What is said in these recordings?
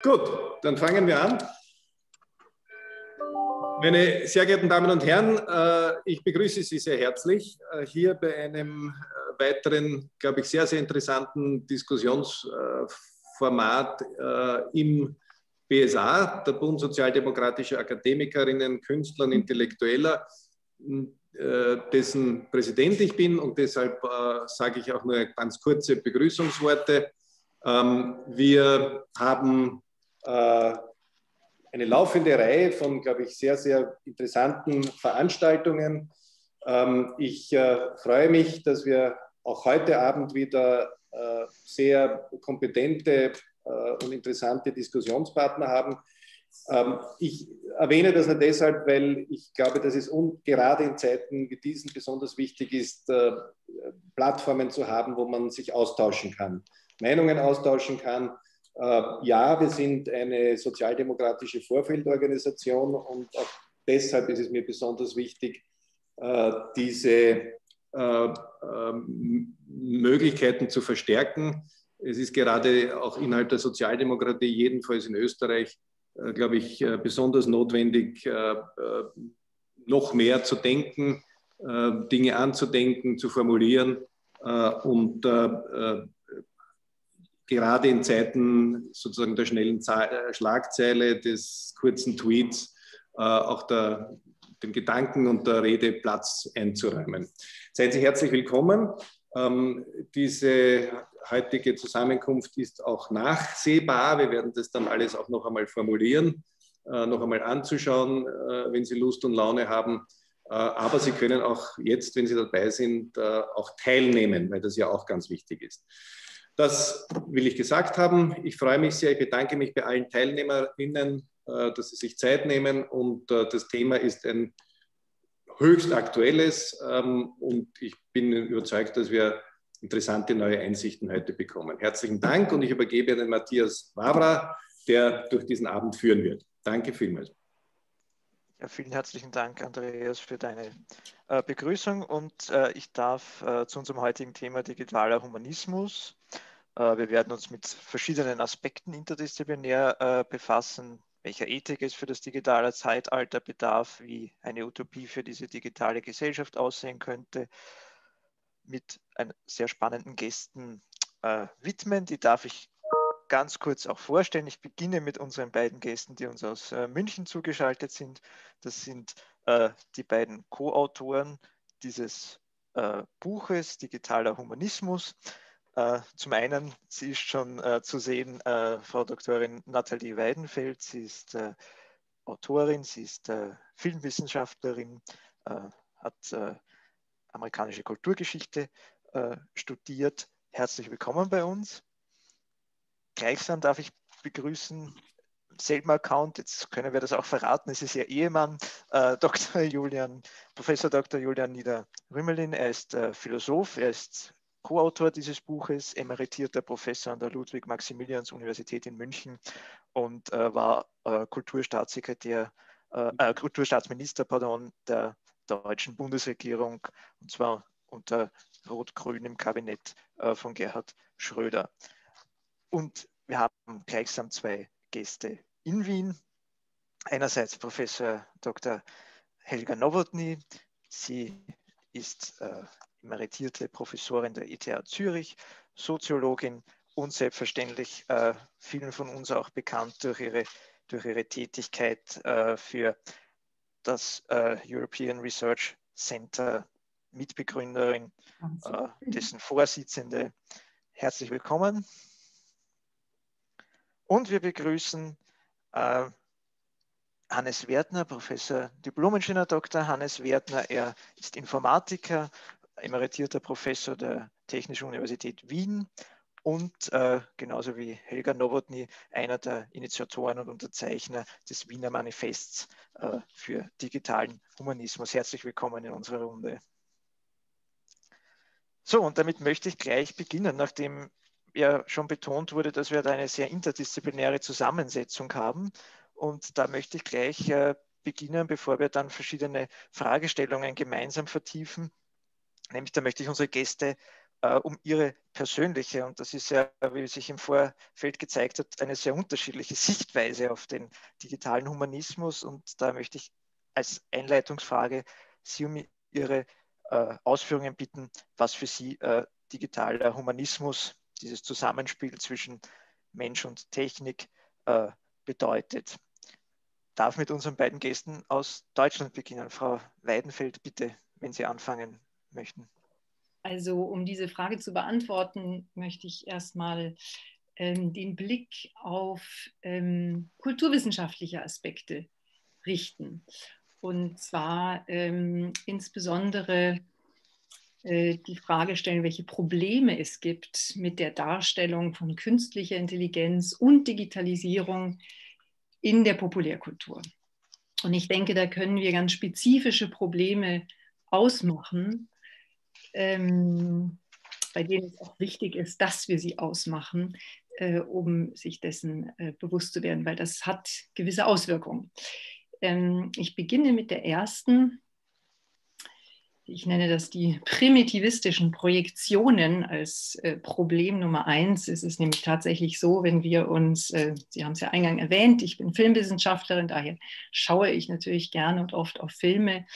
Gut, dann fangen wir an. Meine sehr geehrten Damen und Herren, äh, ich begrüße Sie sehr herzlich äh, hier bei einem äh, weiteren, glaube ich, sehr, sehr interessanten Diskussionsformat im BSA, der Bund Sozialdemokratischer Akademikerinnen, Künstler und Intellektueller, dessen Präsident ich bin und deshalb sage ich auch nur ganz kurze Begrüßungsworte. Ähm, wir haben eine laufende Reihe von, glaube ich, sehr, sehr interessanten Veranstaltungen. Ähm, ich äh, freue mich, dass wir auch heute Abend wieder äh, sehr kompetente äh, und interessante Diskussionspartner haben. Ähm, ich erwähne das nur deshalb, weil ich glaube, dass es gerade in Zeiten wie diesen besonders wichtig ist, Plattformen zu haben, wo man sich austauschen kann, Meinungen austauschen kann äh, ja, wir sind eine sozialdemokratische Vorfeldorganisation und auch deshalb ist es mir besonders wichtig, äh, diese äh, Möglichkeiten zu verstärken. Es ist gerade auch innerhalb der Sozialdemokratie, jedenfalls in Österreich, glaube ich, besonders notwendig, noch mehr zu denken, Dinge anzudenken, zu formulieren und gerade in Zeiten sozusagen der schnellen äh, Schlagzeile, des kurzen Tweets, äh, auch der, dem Gedanken und der Rede Platz einzuräumen. Seien Sie herzlich willkommen. Ähm, diese heutige Zusammenkunft ist auch nachsehbar. Wir werden das dann alles auch noch einmal formulieren, äh, noch einmal anzuschauen, wenn Sie Lust und Laune haben. Aber Sie können auch jetzt, wenn Sie dabei sind, auch teilnehmen, weil das ja auch ganz wichtig ist. Das will ich gesagt haben. Ich freue mich sehr. Ich bedanke mich bei allen Teilnehmerinnen, äh, dass sie sich Zeit nehmen. Und äh, das Thema ist ein höchst aktuelles. Ähm, und ich bin überzeugt, dass wir interessante neue Einsichten heute bekommen. Herzlichen Dank und ich übergebe an den Matthias Wawra, der durch diesen Abend führen wird. Danke vielmals. Ja, vielen herzlichen Dank, Andreas, für deine äh, Begrüßung. Und äh, ich darf äh, zu unserem heutigen Thema digitaler Humanismus äh, wir werden uns mit verschiedenen Aspekten interdisziplinär äh, befassen, welcher Ethik es für das digitale Zeitalter bedarf, wie eine Utopie für diese digitale Gesellschaft aussehen könnte, mit sehr spannenden Gästen äh, widmen. Die darf ich ganz kurz auch vorstellen. Ich beginne mit unseren beiden Gästen, die uns aus äh, München zugeschaltet sind. Das sind äh, die beiden Co-Autoren dieses äh, Buches Digitaler Humanismus. Äh, zum einen, sie ist schon äh, zu sehen, Frau Doktorin Nathalie Weidenfeld. Sie ist Autorin, sie ist Filmwissenschaftlerin, hat amerikanische Kulturgeschichte studiert. Herzlich willkommen bei uns. Gleichsam darf ich begrüßen, selben Account, jetzt können wir das auch verraten, es ist Ihr Ehemann, Dr. Julian, Professor Dr. Julian Nieder-Rümmelin. Er ist Philosoph, er ist Co-Autor dieses Buches, emeritierter Professor an der Ludwig-Maximilians-Universität in München und äh, war äh, Kulturstaatssekretär, äh, äh, Kulturstaatsminister pardon, der deutschen Bundesregierung und zwar unter Rot-Grün im Kabinett äh, von Gerhard Schröder. Und wir haben gleichsam zwei Gäste in Wien. Einerseits Professor Dr. Helga Nowotny. Sie ist äh, emeritierte Professorin der ETH Zürich, Soziologin und selbstverständlich äh, vielen von uns auch bekannt durch ihre, durch ihre Tätigkeit äh, für das äh, European Research Center, Mitbegründerin, äh, dessen Vorsitzende. Herzlich willkommen. Und wir begrüßen äh, Hannes Wertner, Professor Diplomingenieur Dr. Hannes Wertner. Er ist Informatiker emeritierter Professor der Technischen Universität Wien und äh, genauso wie Helga Nowotny einer der Initiatoren und Unterzeichner des Wiener Manifests äh, für digitalen Humanismus. Herzlich willkommen in unserer Runde. So, und damit möchte ich gleich beginnen, nachdem ja schon betont wurde, dass wir da eine sehr interdisziplinäre Zusammensetzung haben. Und da möchte ich gleich äh, beginnen, bevor wir dann verschiedene Fragestellungen gemeinsam vertiefen Nämlich, da möchte ich unsere Gäste äh, um ihre persönliche, und das ist ja, wie sich im Vorfeld gezeigt hat, eine sehr unterschiedliche Sichtweise auf den digitalen Humanismus. Und da möchte ich als Einleitungsfrage Sie um Ihre äh, Ausführungen bitten, was für Sie äh, digitaler Humanismus, dieses Zusammenspiel zwischen Mensch und Technik äh, bedeutet. Darf mit unseren beiden Gästen aus Deutschland beginnen. Frau Weidenfeld, bitte, wenn Sie anfangen möchten. Also um diese Frage zu beantworten, möchte ich erstmal ähm, den Blick auf ähm, kulturwissenschaftliche Aspekte richten. Und zwar ähm, insbesondere die Frage stellen, welche Probleme es gibt mit der Darstellung von künstlicher Intelligenz und Digitalisierung in der Populärkultur. Und ich denke, da können wir ganz spezifische Probleme ausmachen, ähm, bei denen es auch wichtig ist, dass wir sie ausmachen, äh, um sich dessen äh, bewusst zu werden, weil das hat gewisse Auswirkungen. Ähm, ich beginne mit der ersten. Ich nenne das die primitivistischen Projektionen als äh, Problem Nummer eins. Es ist nämlich tatsächlich so, wenn wir uns, äh, Sie haben es ja eingangs erwähnt, ich bin Filmwissenschaftlerin, daher schaue ich natürlich gerne und oft auf Filme.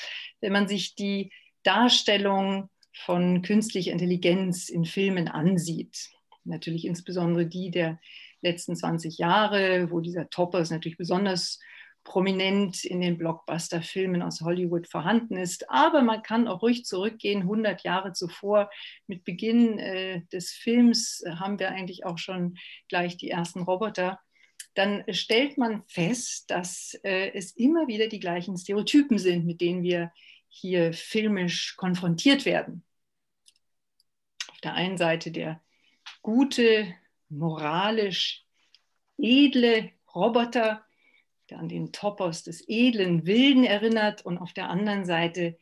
Wenn man sich die Darstellung von künstlicher Intelligenz in Filmen ansieht, natürlich insbesondere die der letzten 20 Jahre, wo dieser Topper ist natürlich besonders prominent in den Blockbuster-Filmen aus Hollywood vorhanden ist. Aber man kann auch ruhig zurückgehen, 100 Jahre zuvor. Mit Beginn äh, des Films haben wir eigentlich auch schon gleich die ersten Roboter. Dann stellt man fest, dass äh, es immer wieder die gleichen Stereotypen sind, mit denen wir hier filmisch konfrontiert werden. Auf der einen Seite der gute, moralisch edle Roboter, der an den Topos des edlen Wilden erinnert und auf der anderen Seite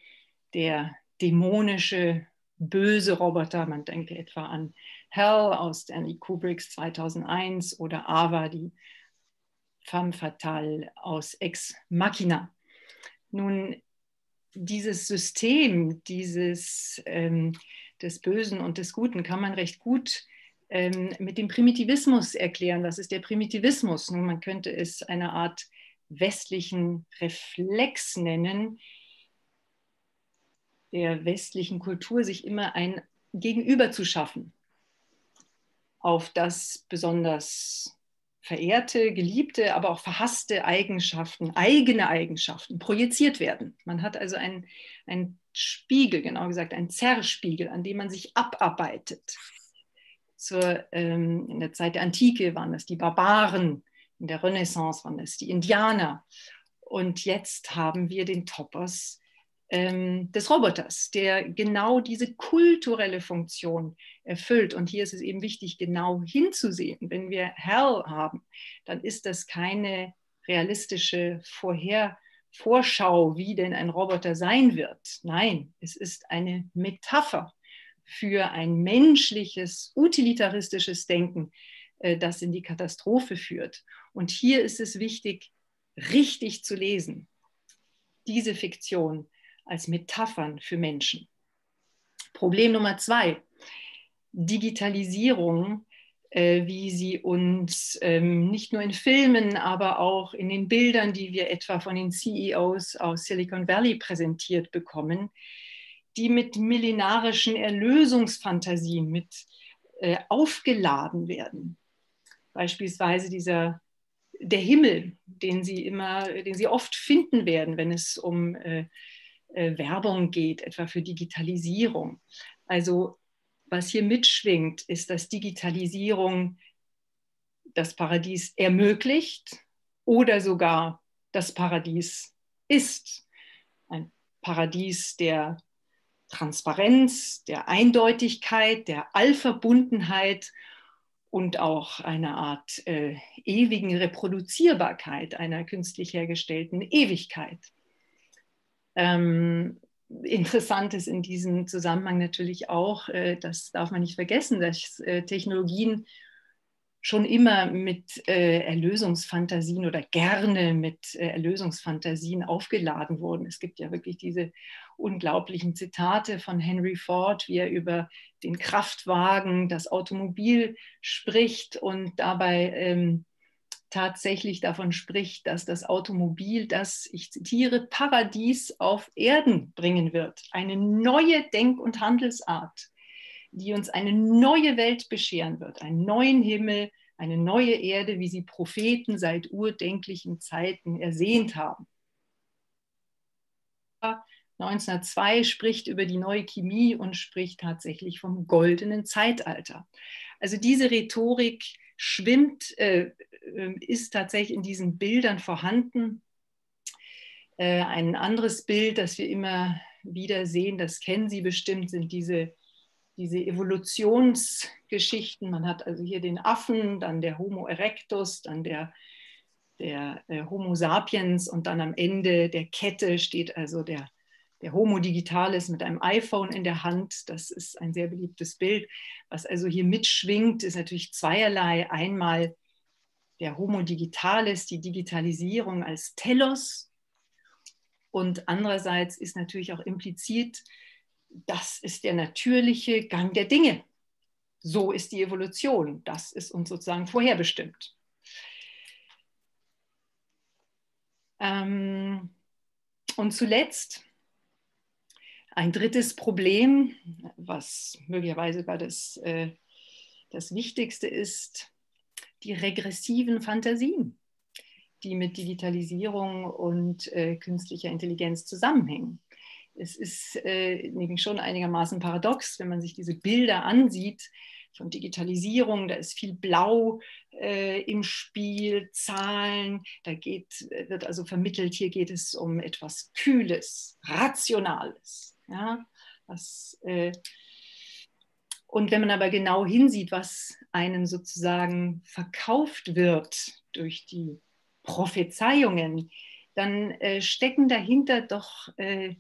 der dämonische, böse Roboter. Man denke etwa an Hell aus Stanley Kubricks 2001 oder Ava, die femme fatale aus Ex Machina. Nun, dieses System dieses, ähm, des Bösen und des Guten kann man recht gut ähm, mit dem Primitivismus erklären. Was ist der Primitivismus? Nun, man könnte es eine Art westlichen Reflex nennen, der westlichen Kultur, sich immer ein Gegenüber zu schaffen, auf das besonders verehrte, geliebte, aber auch verhasste Eigenschaften, eigene Eigenschaften projiziert werden. Man hat also einen, Spiegel, genau gesagt, einen Zerrspiegel, an dem man sich abarbeitet. Zur, ähm, in der Zeit der Antike waren das die Barbaren, in der Renaissance waren es die Indianer. Und jetzt haben wir den Topos ähm, des Roboters, der genau diese kulturelle Funktion erfüllt. Und hier ist es eben wichtig, genau hinzusehen. Wenn wir Hell haben, dann ist das keine realistische Vorher Vorschau, wie denn ein Roboter sein wird. Nein, es ist eine Metapher für ein menschliches, utilitaristisches Denken, äh, das in die Katastrophe führt. Und hier ist es wichtig, richtig zu lesen, diese Fiktion als Metaphern für Menschen. Problem Nummer zwei, Digitalisierung, äh, wie sie uns ähm, nicht nur in Filmen, aber auch in den Bildern, die wir etwa von den CEOs aus Silicon Valley präsentiert bekommen, die mit millenarischen Erlösungsfantasien mit äh, aufgeladen werden. Beispielsweise dieser der Himmel, den sie immer, den sie oft finden werden, wenn es um äh, äh, Werbung geht, etwa für Digitalisierung. Also was hier mitschwingt, ist, dass Digitalisierung das Paradies ermöglicht oder sogar das Paradies ist. Ein Paradies der Transparenz, der Eindeutigkeit, der Allverbundenheit und auch eine Art äh, ewigen Reproduzierbarkeit einer künstlich hergestellten Ewigkeit. Ähm, interessant ist in diesem Zusammenhang natürlich auch, äh, das darf man nicht vergessen, dass äh, Technologien schon immer mit äh, Erlösungsfantasien oder gerne mit äh, Erlösungsfantasien aufgeladen wurden. Es gibt ja wirklich diese unglaublichen Zitate von Henry Ford, wie er über den Kraftwagen, das Automobil spricht und dabei ähm, tatsächlich davon spricht, dass das Automobil das, ich zitiere, Paradies auf Erden bringen wird. Eine neue Denk- und Handelsart, die uns eine neue Welt bescheren wird, einen neuen Himmel, eine neue Erde, wie sie Propheten seit urdenklichen Zeiten ersehnt haben. 1902 spricht über die neue Chemie und spricht tatsächlich vom goldenen Zeitalter. Also diese Rhetorik schwimmt, äh, äh, ist tatsächlich in diesen Bildern vorhanden. Äh, ein anderes Bild, das wir immer wieder sehen, das kennen Sie bestimmt, sind diese, diese Evolutionsgeschichten. Man hat also hier den Affen, dann der Homo erectus, dann der, der äh, Homo sapiens und dann am Ende der Kette steht also der der Homo Digitalis mit einem iPhone in der Hand. Das ist ein sehr beliebtes Bild. Was also hier mitschwingt, ist natürlich zweierlei. Einmal der Homo Digitalis, die Digitalisierung als Telos. Und andererseits ist natürlich auch implizit, das ist der natürliche Gang der Dinge. So ist die Evolution. Das ist uns sozusagen vorherbestimmt. Ähm, und zuletzt ein drittes Problem, was möglicherweise war das, äh, das Wichtigste ist, die regressiven Fantasien, die mit Digitalisierung und äh, künstlicher Intelligenz zusammenhängen. Es ist äh, nämlich schon einigermaßen paradox, wenn man sich diese Bilder ansieht, von Digitalisierung, da ist viel Blau äh, im Spiel, Zahlen, da geht, wird also vermittelt, hier geht es um etwas Kühles, Rationales. Ja, was, äh, und wenn man aber genau hinsieht, was einem sozusagen verkauft wird durch die Prophezeiungen, dann äh, stecken dahinter doch, äh,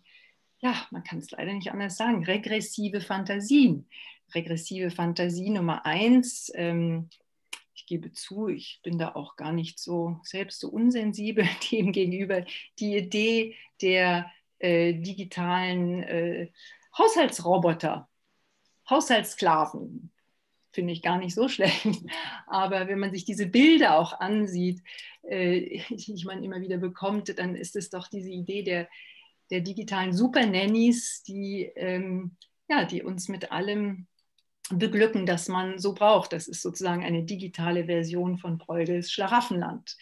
ja, man kann es leider nicht anders sagen, regressive Fantasien regressive Fantasie Nummer eins. Ähm, ich gebe zu, ich bin da auch gar nicht so selbst so unsensibel dem gegenüber. Die Idee der äh, digitalen äh, Haushaltsroboter, Haushaltssklaven, finde ich gar nicht so schlecht. Aber wenn man sich diese Bilder auch ansieht, äh, die man immer wieder bekommt, dann ist es doch diese Idee der, der digitalen Super-Nannies, die, ähm, ja, die uns mit allem beglücken, das man so braucht. Das ist sozusagen eine digitale Version von Bruegels Schlaraffenland.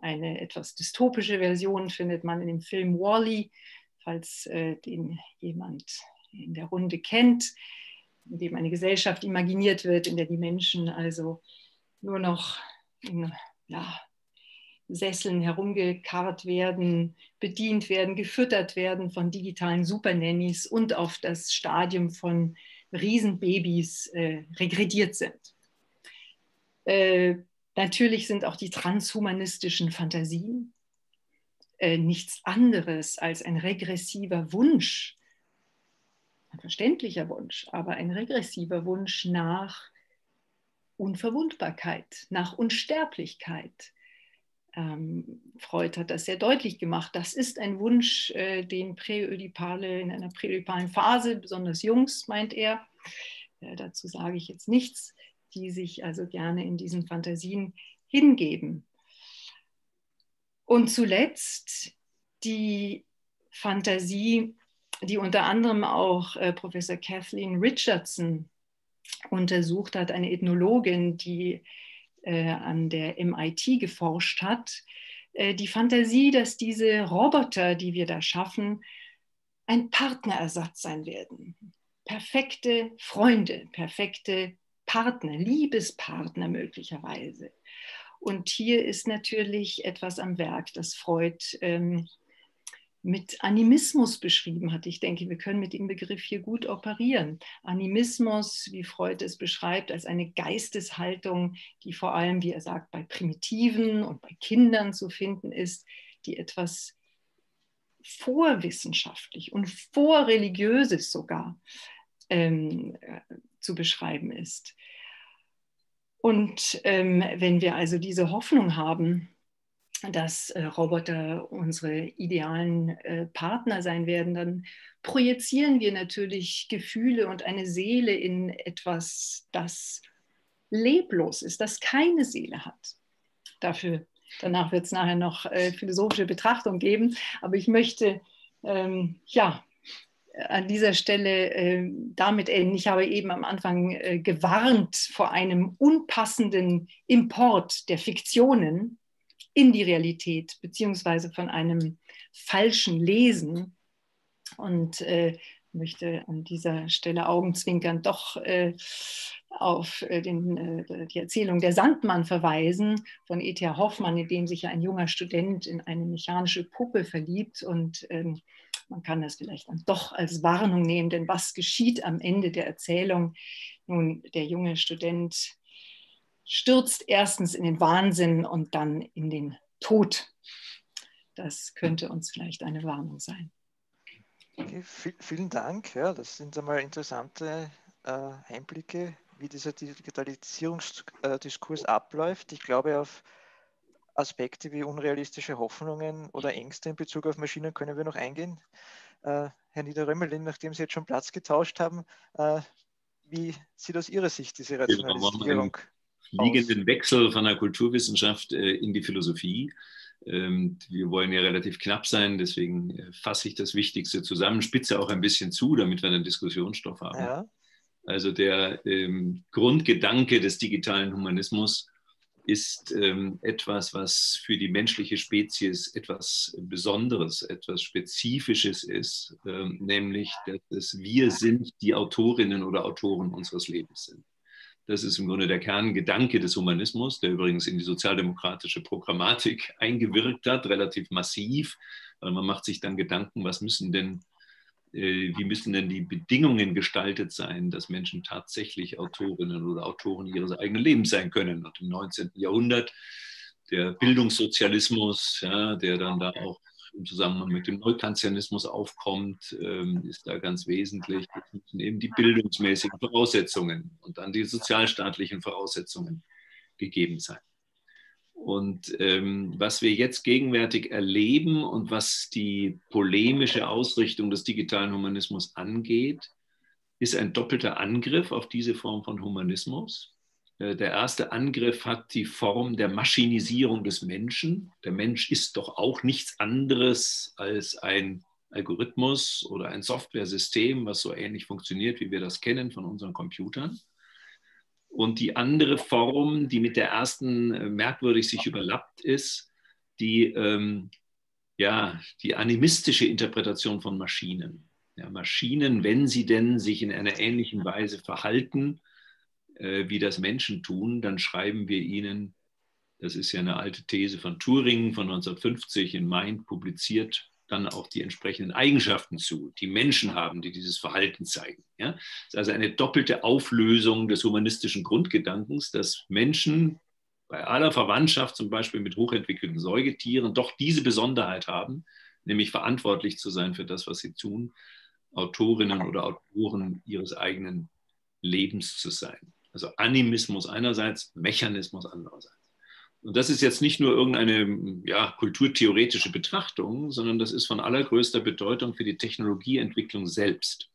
Eine etwas dystopische Version findet man in dem Film Wally, falls äh, den jemand in der Runde kennt, in dem eine Gesellschaft imaginiert wird, in der die Menschen also nur noch in ja, Sesseln herumgekarrt werden, bedient werden, gefüttert werden von digitalen Supernannies und auf das Stadium von Riesenbabys äh, regrediert sind. Äh, natürlich sind auch die transhumanistischen Fantasien äh, nichts anderes als ein regressiver Wunsch, ein verständlicher Wunsch, aber ein regressiver Wunsch nach Unverwundbarkeit, nach Unsterblichkeit, ähm, Freud hat das sehr deutlich gemacht. Das ist ein Wunsch, äh, den Präödipale in einer präödipalen Phase, besonders Jungs, meint er, äh, dazu sage ich jetzt nichts, die sich also gerne in diesen Fantasien hingeben. Und zuletzt die Fantasie, die unter anderem auch äh, Professor Kathleen Richardson untersucht hat, eine Ethnologin, die äh, an der MIT geforscht hat, äh, die Fantasie, dass diese Roboter, die wir da schaffen, ein Partnerersatz sein werden. Perfekte Freunde, perfekte Partner, Liebespartner möglicherweise. Und hier ist natürlich etwas am Werk, das Freud ähm, mit Animismus beschrieben hat. Ich denke, wir können mit dem Begriff hier gut operieren. Animismus, wie Freud es beschreibt, als eine Geisteshaltung, die vor allem, wie er sagt, bei Primitiven und bei Kindern zu finden ist, die etwas vorwissenschaftlich und vorreligiöses sogar ähm, äh, zu beschreiben ist. Und ähm, wenn wir also diese Hoffnung haben, dass äh, Roboter unsere idealen äh, Partner sein werden, dann projizieren wir natürlich Gefühle und eine Seele in etwas, das leblos ist, das keine Seele hat. Dafür, danach wird es nachher noch äh, philosophische Betrachtung geben, aber ich möchte ähm, ja an dieser Stelle äh, damit enden. Ich habe eben am Anfang äh, gewarnt vor einem unpassenden Import der Fiktionen in die Realität, beziehungsweise von einem falschen Lesen. Und äh, möchte an dieser Stelle Augenzwinkern doch äh, auf äh, den, äh, die Erzählung Der Sandmann verweisen von E.T.A. Hoffmann, in dem sich ein junger Student in eine mechanische Puppe verliebt. Und ähm, man kann das vielleicht dann doch als Warnung nehmen, denn was geschieht am Ende der Erzählung? Nun, der junge Student stürzt erstens in den Wahnsinn und dann in den Tod. Das könnte uns vielleicht eine Warnung sein. Okay, vielen Dank. Ja, das sind einmal interessante äh, Einblicke, wie dieser Digitalisierungsdiskurs abläuft. Ich glaube, auf Aspekte wie unrealistische Hoffnungen oder Ängste in Bezug auf Maschinen können wir noch eingehen. Äh, Herr Niederrömmelin, nachdem Sie jetzt schon Platz getauscht haben, äh, wie sieht aus Ihrer Sicht diese Rationalisierung fliegenden Wechsel von der Kulturwissenschaft äh, in die Philosophie. Ähm, wir wollen ja relativ knapp sein, deswegen äh, fasse ich das Wichtigste zusammen, spitze auch ein bisschen zu, damit wir einen Diskussionsstoff haben. Ja. Also der ähm, Grundgedanke des digitalen Humanismus ist ähm, etwas, was für die menschliche Spezies etwas Besonderes, etwas Spezifisches ist, ähm, nämlich, dass wir sind die Autorinnen oder Autoren unseres Lebens sind. Das ist im Grunde der Kerngedanke des Humanismus, der übrigens in die sozialdemokratische Programmatik eingewirkt hat, relativ massiv, weil man macht sich dann Gedanken, was müssen denn, wie müssen denn die Bedingungen gestaltet sein, dass Menschen tatsächlich Autorinnen oder Autoren ihres eigenen Lebens sein können. Und im 19. Jahrhundert der Bildungssozialismus, ja, der dann da auch im Zusammenhang mit dem Neukantianismus aufkommt, ähm, ist da ganz wesentlich. Es müssen eben die bildungsmäßigen Voraussetzungen und dann die sozialstaatlichen Voraussetzungen gegeben sein. Und ähm, was wir jetzt gegenwärtig erleben und was die polemische Ausrichtung des digitalen Humanismus angeht, ist ein doppelter Angriff auf diese Form von Humanismus. Äh, der erste Angriff hat die Form der Maschinisierung des Menschen. Der Mensch ist doch auch nichts anderes als ein Algorithmus oder ein Softwaresystem, was so ähnlich funktioniert, wie wir das kennen von unseren Computern. Und die andere Form, die mit der ersten äh, merkwürdig sich überlappt, ist die, ähm, ja, die animistische Interpretation von Maschinen. Ja, Maschinen, wenn sie denn sich in einer ähnlichen Weise verhalten, äh, wie das Menschen tun, dann schreiben wir ihnen, das ist ja eine alte These von Turing von 1950 in Mind publiziert, dann auch die entsprechenden Eigenschaften zu, die Menschen haben, die dieses Verhalten zeigen. Ja? Das ist also eine doppelte Auflösung des humanistischen Grundgedankens, dass Menschen bei aller Verwandtschaft, zum Beispiel mit hochentwickelten Säugetieren, doch diese Besonderheit haben, nämlich verantwortlich zu sein für das, was sie tun, Autorinnen oder Autoren ihres eigenen Lebens zu sein. Also Animismus einerseits, Mechanismus andererseits. Und das ist jetzt nicht nur irgendeine ja, kulturtheoretische Betrachtung, sondern das ist von allergrößter Bedeutung für die Technologieentwicklung selbst.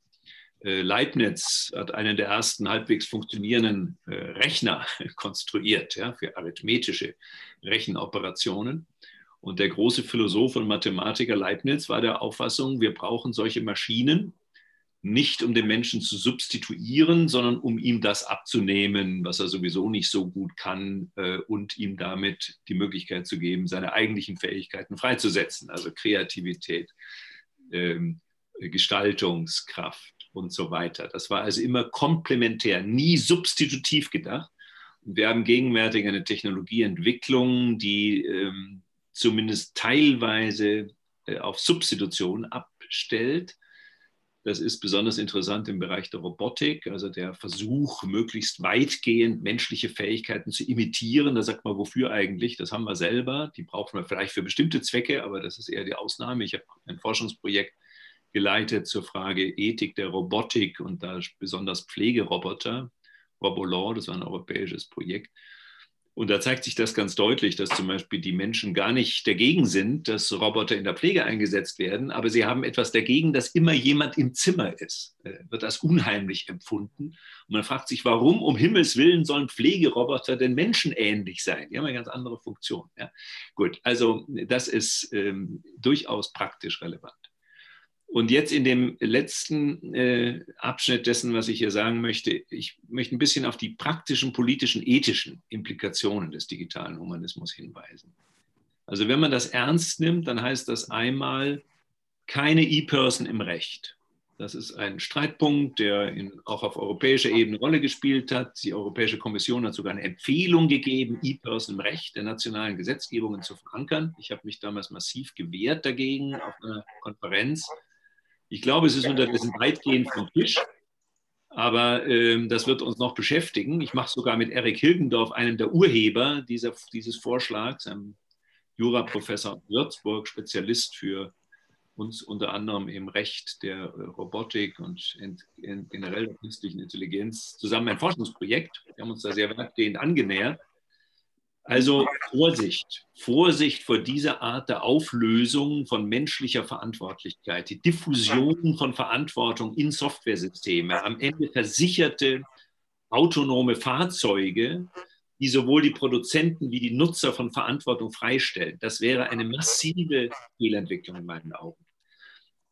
Äh, Leibniz hat einen der ersten halbwegs funktionierenden äh, Rechner konstruiert ja, für arithmetische Rechenoperationen. Und der große Philosoph und Mathematiker Leibniz war der Auffassung, wir brauchen solche Maschinen, nicht um den Menschen zu substituieren, sondern um ihm das abzunehmen, was er sowieso nicht so gut kann äh, und ihm damit die Möglichkeit zu geben, seine eigentlichen Fähigkeiten freizusetzen, also Kreativität, ähm, Gestaltungskraft und so weiter. Das war also immer komplementär, nie substitutiv gedacht. Wir haben gegenwärtig eine Technologieentwicklung, die ähm, zumindest teilweise äh, auf Substitution abstellt das ist besonders interessant im Bereich der Robotik, also der Versuch, möglichst weitgehend menschliche Fähigkeiten zu imitieren. Da sagt man, wofür eigentlich? Das haben wir selber. Die brauchen wir vielleicht für bestimmte Zwecke, aber das ist eher die Ausnahme. Ich habe ein Forschungsprojekt geleitet zur Frage Ethik der Robotik und da besonders Pflegeroboter. Robolaw, das war ein europäisches Projekt. Und da zeigt sich das ganz deutlich, dass zum Beispiel die Menschen gar nicht dagegen sind, dass Roboter in der Pflege eingesetzt werden, aber sie haben etwas dagegen, dass immer jemand im Zimmer ist. Äh, wird das unheimlich empfunden. Und man fragt sich, warum um Himmels Willen sollen Pflegeroboter denn menschenähnlich sein? Die haben eine ganz andere Funktion. Ja? Gut, also das ist ähm, durchaus praktisch relevant. Und jetzt in dem letzten äh, Abschnitt dessen, was ich hier sagen möchte, ich möchte ein bisschen auf die praktischen, politischen, ethischen Implikationen des digitalen Humanismus hinweisen. Also wenn man das ernst nimmt, dann heißt das einmal keine E-Person im Recht. Das ist ein Streitpunkt, der in, auch auf europäischer Ebene Rolle gespielt hat. Die Europäische Kommission hat sogar eine Empfehlung gegeben, E-Person im Recht der nationalen Gesetzgebungen zu verankern. Ich habe mich damals massiv gewehrt dagegen auf einer Konferenz ich glaube, es ist unterdessen weitgehend vom Tisch, aber ähm, das wird uns noch beschäftigen. Ich mache sogar mit Eric Hilgendorf, einem der Urheber dieser, dieses Vorschlags, einem Juraprofessor in Würzburg, Spezialist für uns unter anderem im Recht der äh, Robotik und generell der künstlichen Intelligenz zusammen ein Forschungsprojekt. Wir haben uns da sehr weitgehend angenähert. Also Vorsicht, Vorsicht vor dieser Art der Auflösung von menschlicher Verantwortlichkeit, die Diffusion von Verantwortung in Softwaresysteme, am Ende versicherte autonome Fahrzeuge, die sowohl die Produzenten wie die Nutzer von Verantwortung freistellen. Das wäre eine massive Fehlentwicklung in meinen Augen.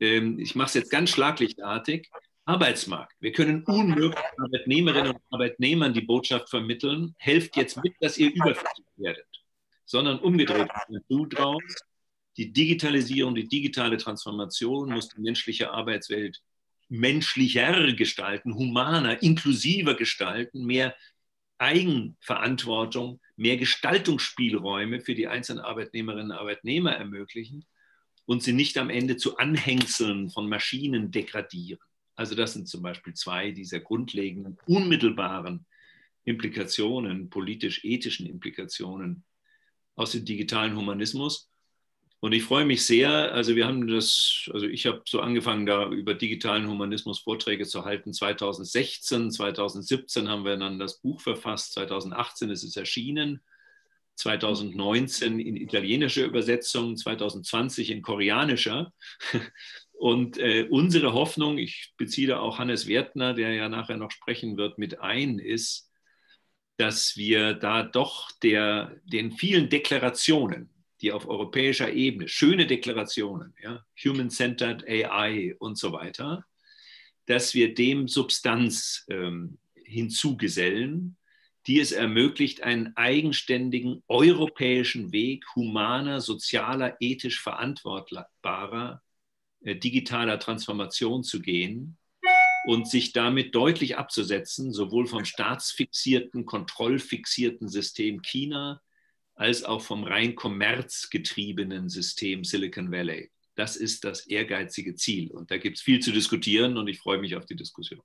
Ähm, ich mache es jetzt ganz schlaglichtartig. Arbeitsmarkt. Wir können unmöglich Arbeitnehmerinnen und Arbeitnehmern die Botschaft vermitteln, helft jetzt mit, dass ihr überflüssig werdet, sondern umgedreht, du draus, die Digitalisierung, die digitale Transformation muss die menschliche Arbeitswelt menschlicher gestalten, humaner, inklusiver gestalten, mehr Eigenverantwortung, mehr Gestaltungsspielräume für die einzelnen Arbeitnehmerinnen und Arbeitnehmer ermöglichen und sie nicht am Ende zu Anhängseln von Maschinen degradieren. Also das sind zum Beispiel zwei dieser grundlegenden, unmittelbaren Implikationen, politisch-ethischen Implikationen aus dem digitalen Humanismus. Und ich freue mich sehr, also wir haben das, also ich habe so angefangen, da über digitalen Humanismus Vorträge zu halten. 2016, 2017 haben wir dann das Buch verfasst, 2018 ist es erschienen, 2019 in italienischer Übersetzung, 2020 in koreanischer. Und äh, unsere Hoffnung, ich beziehe da auch Hannes Wertner, der ja nachher noch sprechen wird, mit ein, ist, dass wir da doch der, den vielen Deklarationen, die auf europäischer Ebene, schöne Deklarationen, ja, Human-Centered AI und so weiter, dass wir dem Substanz ähm, hinzugesellen, die es ermöglicht, einen eigenständigen europäischen Weg humaner, sozialer, ethisch verantwortbarer digitaler Transformation zu gehen und sich damit deutlich abzusetzen, sowohl vom staatsfixierten, kontrollfixierten System China als auch vom rein kommerzgetriebenen System Silicon Valley. Das ist das ehrgeizige Ziel. Und da gibt es viel zu diskutieren und ich freue mich auf die Diskussion.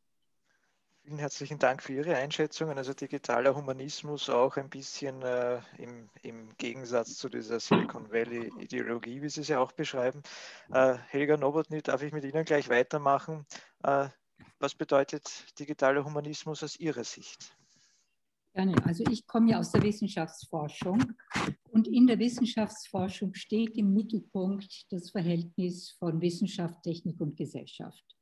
Vielen herzlichen Dank für Ihre Einschätzungen. Also digitaler Humanismus auch ein bisschen äh, im, im, Gegensatz zu dieser Silicon Valley-Ideologie, wie Sie sie auch beschreiben. Äh, Helga Nowotny, darf ich mit Ihnen gleich weitermachen? Äh, was bedeutet digitaler Humanismus aus Ihrer Sicht? Gerne. Also ich komme ja aus der Wissenschaftsforschung und in der Wissenschaftsforschung steht im Mittelpunkt das Verhältnis von Wissenschaft, Technik und Gesellschaft.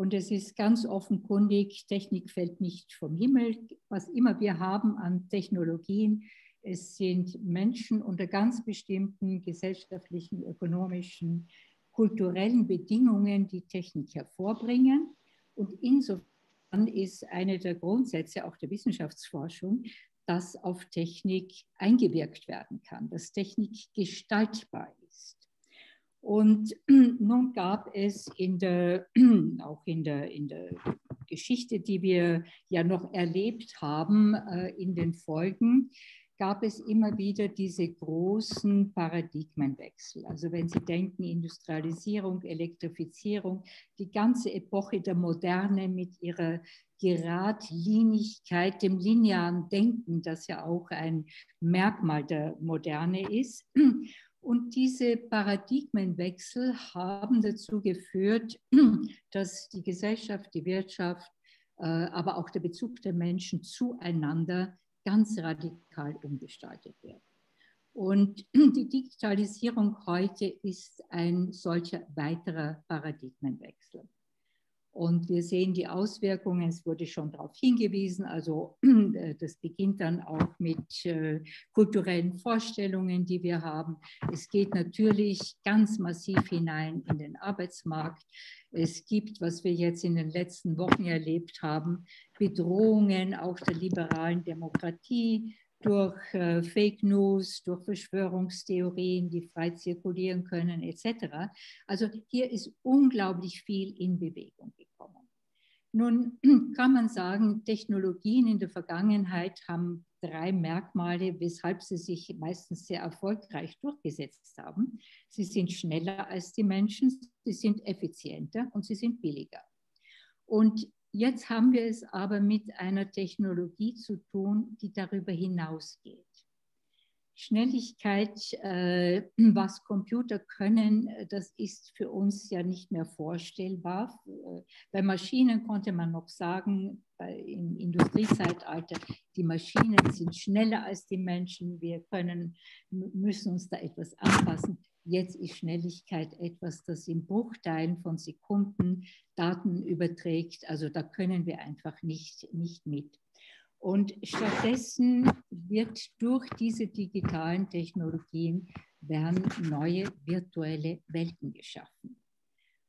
Und es ist ganz offenkundig, Technik fällt nicht vom Himmel. Was immer wir haben an Technologien, es sind Menschen unter ganz bestimmten gesellschaftlichen, ökonomischen, kulturellen Bedingungen, die Technik hervorbringen. Und insofern ist eine der Grundsätze auch der Wissenschaftsforschung, dass auf Technik eingewirkt werden kann, dass Technik gestaltbar und nun gab es in der, auch in der, in der Geschichte, die wir ja noch erlebt haben äh, in den Folgen, gab es immer wieder diese großen Paradigmenwechsel. Also wenn Sie denken, Industrialisierung, Elektrifizierung, die ganze Epoche der Moderne mit ihrer Geradlinigkeit, dem linearen Denken, das ja auch ein Merkmal der Moderne ist. Und diese Paradigmenwechsel haben dazu geführt, dass die Gesellschaft, die Wirtschaft, äh, aber auch der Bezug der Menschen zueinander ganz radikal umgestaltet wird. Und die Digitalisierung heute ist ein solcher weiterer Paradigmenwechsel. Und wir sehen die Auswirkungen, es wurde schon darauf hingewiesen, also äh, das beginnt dann auch mit äh, kulturellen Vorstellungen, die wir haben. Es geht natürlich ganz massiv hinein in den Arbeitsmarkt. Es gibt, was wir jetzt in den letzten Wochen erlebt haben, Bedrohungen auch der liberalen Demokratie, durch äh, Fake News, durch Verschwörungstheorien, die frei zirkulieren können, etc. Also hier ist unglaublich viel in Bewegung. Nun kann man sagen, Technologien in der Vergangenheit haben drei Merkmale, weshalb sie sich meistens sehr erfolgreich durchgesetzt haben. Sie sind schneller als die Menschen, sie sind effizienter und sie sind billiger. Und Jetzt haben wir es aber mit einer Technologie zu tun, die darüber hinausgeht. Schnelligkeit, äh, was Computer können, das ist für uns ja nicht mehr vorstellbar. Bei Maschinen konnte man noch sagen, im Industriezeitalter, die Maschinen sind schneller als die Menschen, wir können, müssen uns da etwas anpassen. Jetzt ist Schnelligkeit etwas, das in Bruchteilen von Sekunden Daten überträgt. Also da können wir einfach nicht, nicht mit. Und stattdessen wird durch diese digitalen Technologien werden neue virtuelle Welten geschaffen.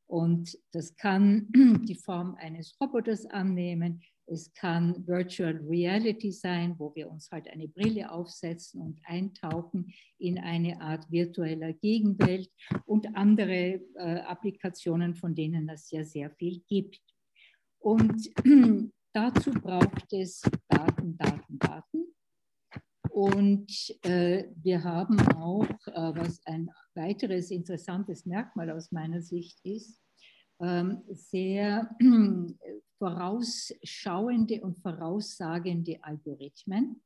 Und das kann die Form eines Roboters annehmen, es kann Virtual Reality sein, wo wir uns halt eine Brille aufsetzen und eintauchen in eine Art virtueller Gegenwelt und andere äh, Applikationen, von denen es ja sehr viel gibt. Und dazu braucht es Daten, Daten, Daten. Und äh, wir haben auch, äh, was ein weiteres interessantes Merkmal aus meiner Sicht ist, ähm, sehr vorausschauende und voraussagende Algorithmen,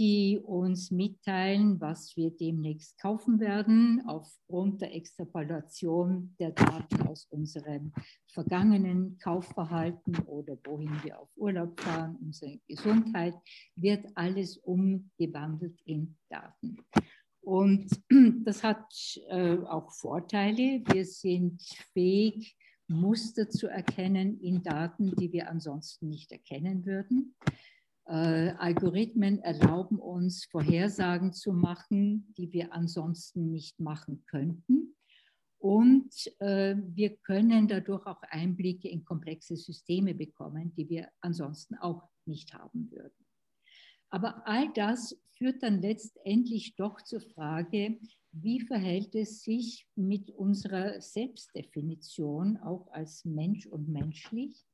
die uns mitteilen, was wir demnächst kaufen werden, aufgrund der Extrapolation der Daten aus unserem vergangenen Kaufverhalten oder wohin wir auf Urlaub fahren, unsere Gesundheit, wird alles umgewandelt in Daten. Und das hat äh, auch Vorteile. Wir sind fähig, Muster zu erkennen in Daten, die wir ansonsten nicht erkennen würden. Äh, Algorithmen erlauben uns, Vorhersagen zu machen, die wir ansonsten nicht machen könnten. Und äh, wir können dadurch auch Einblicke in komplexe Systeme bekommen, die wir ansonsten auch nicht haben würden. Aber all das führt dann letztendlich doch zur Frage, wie verhält es sich mit unserer Selbstdefinition auch als Mensch und menschlich?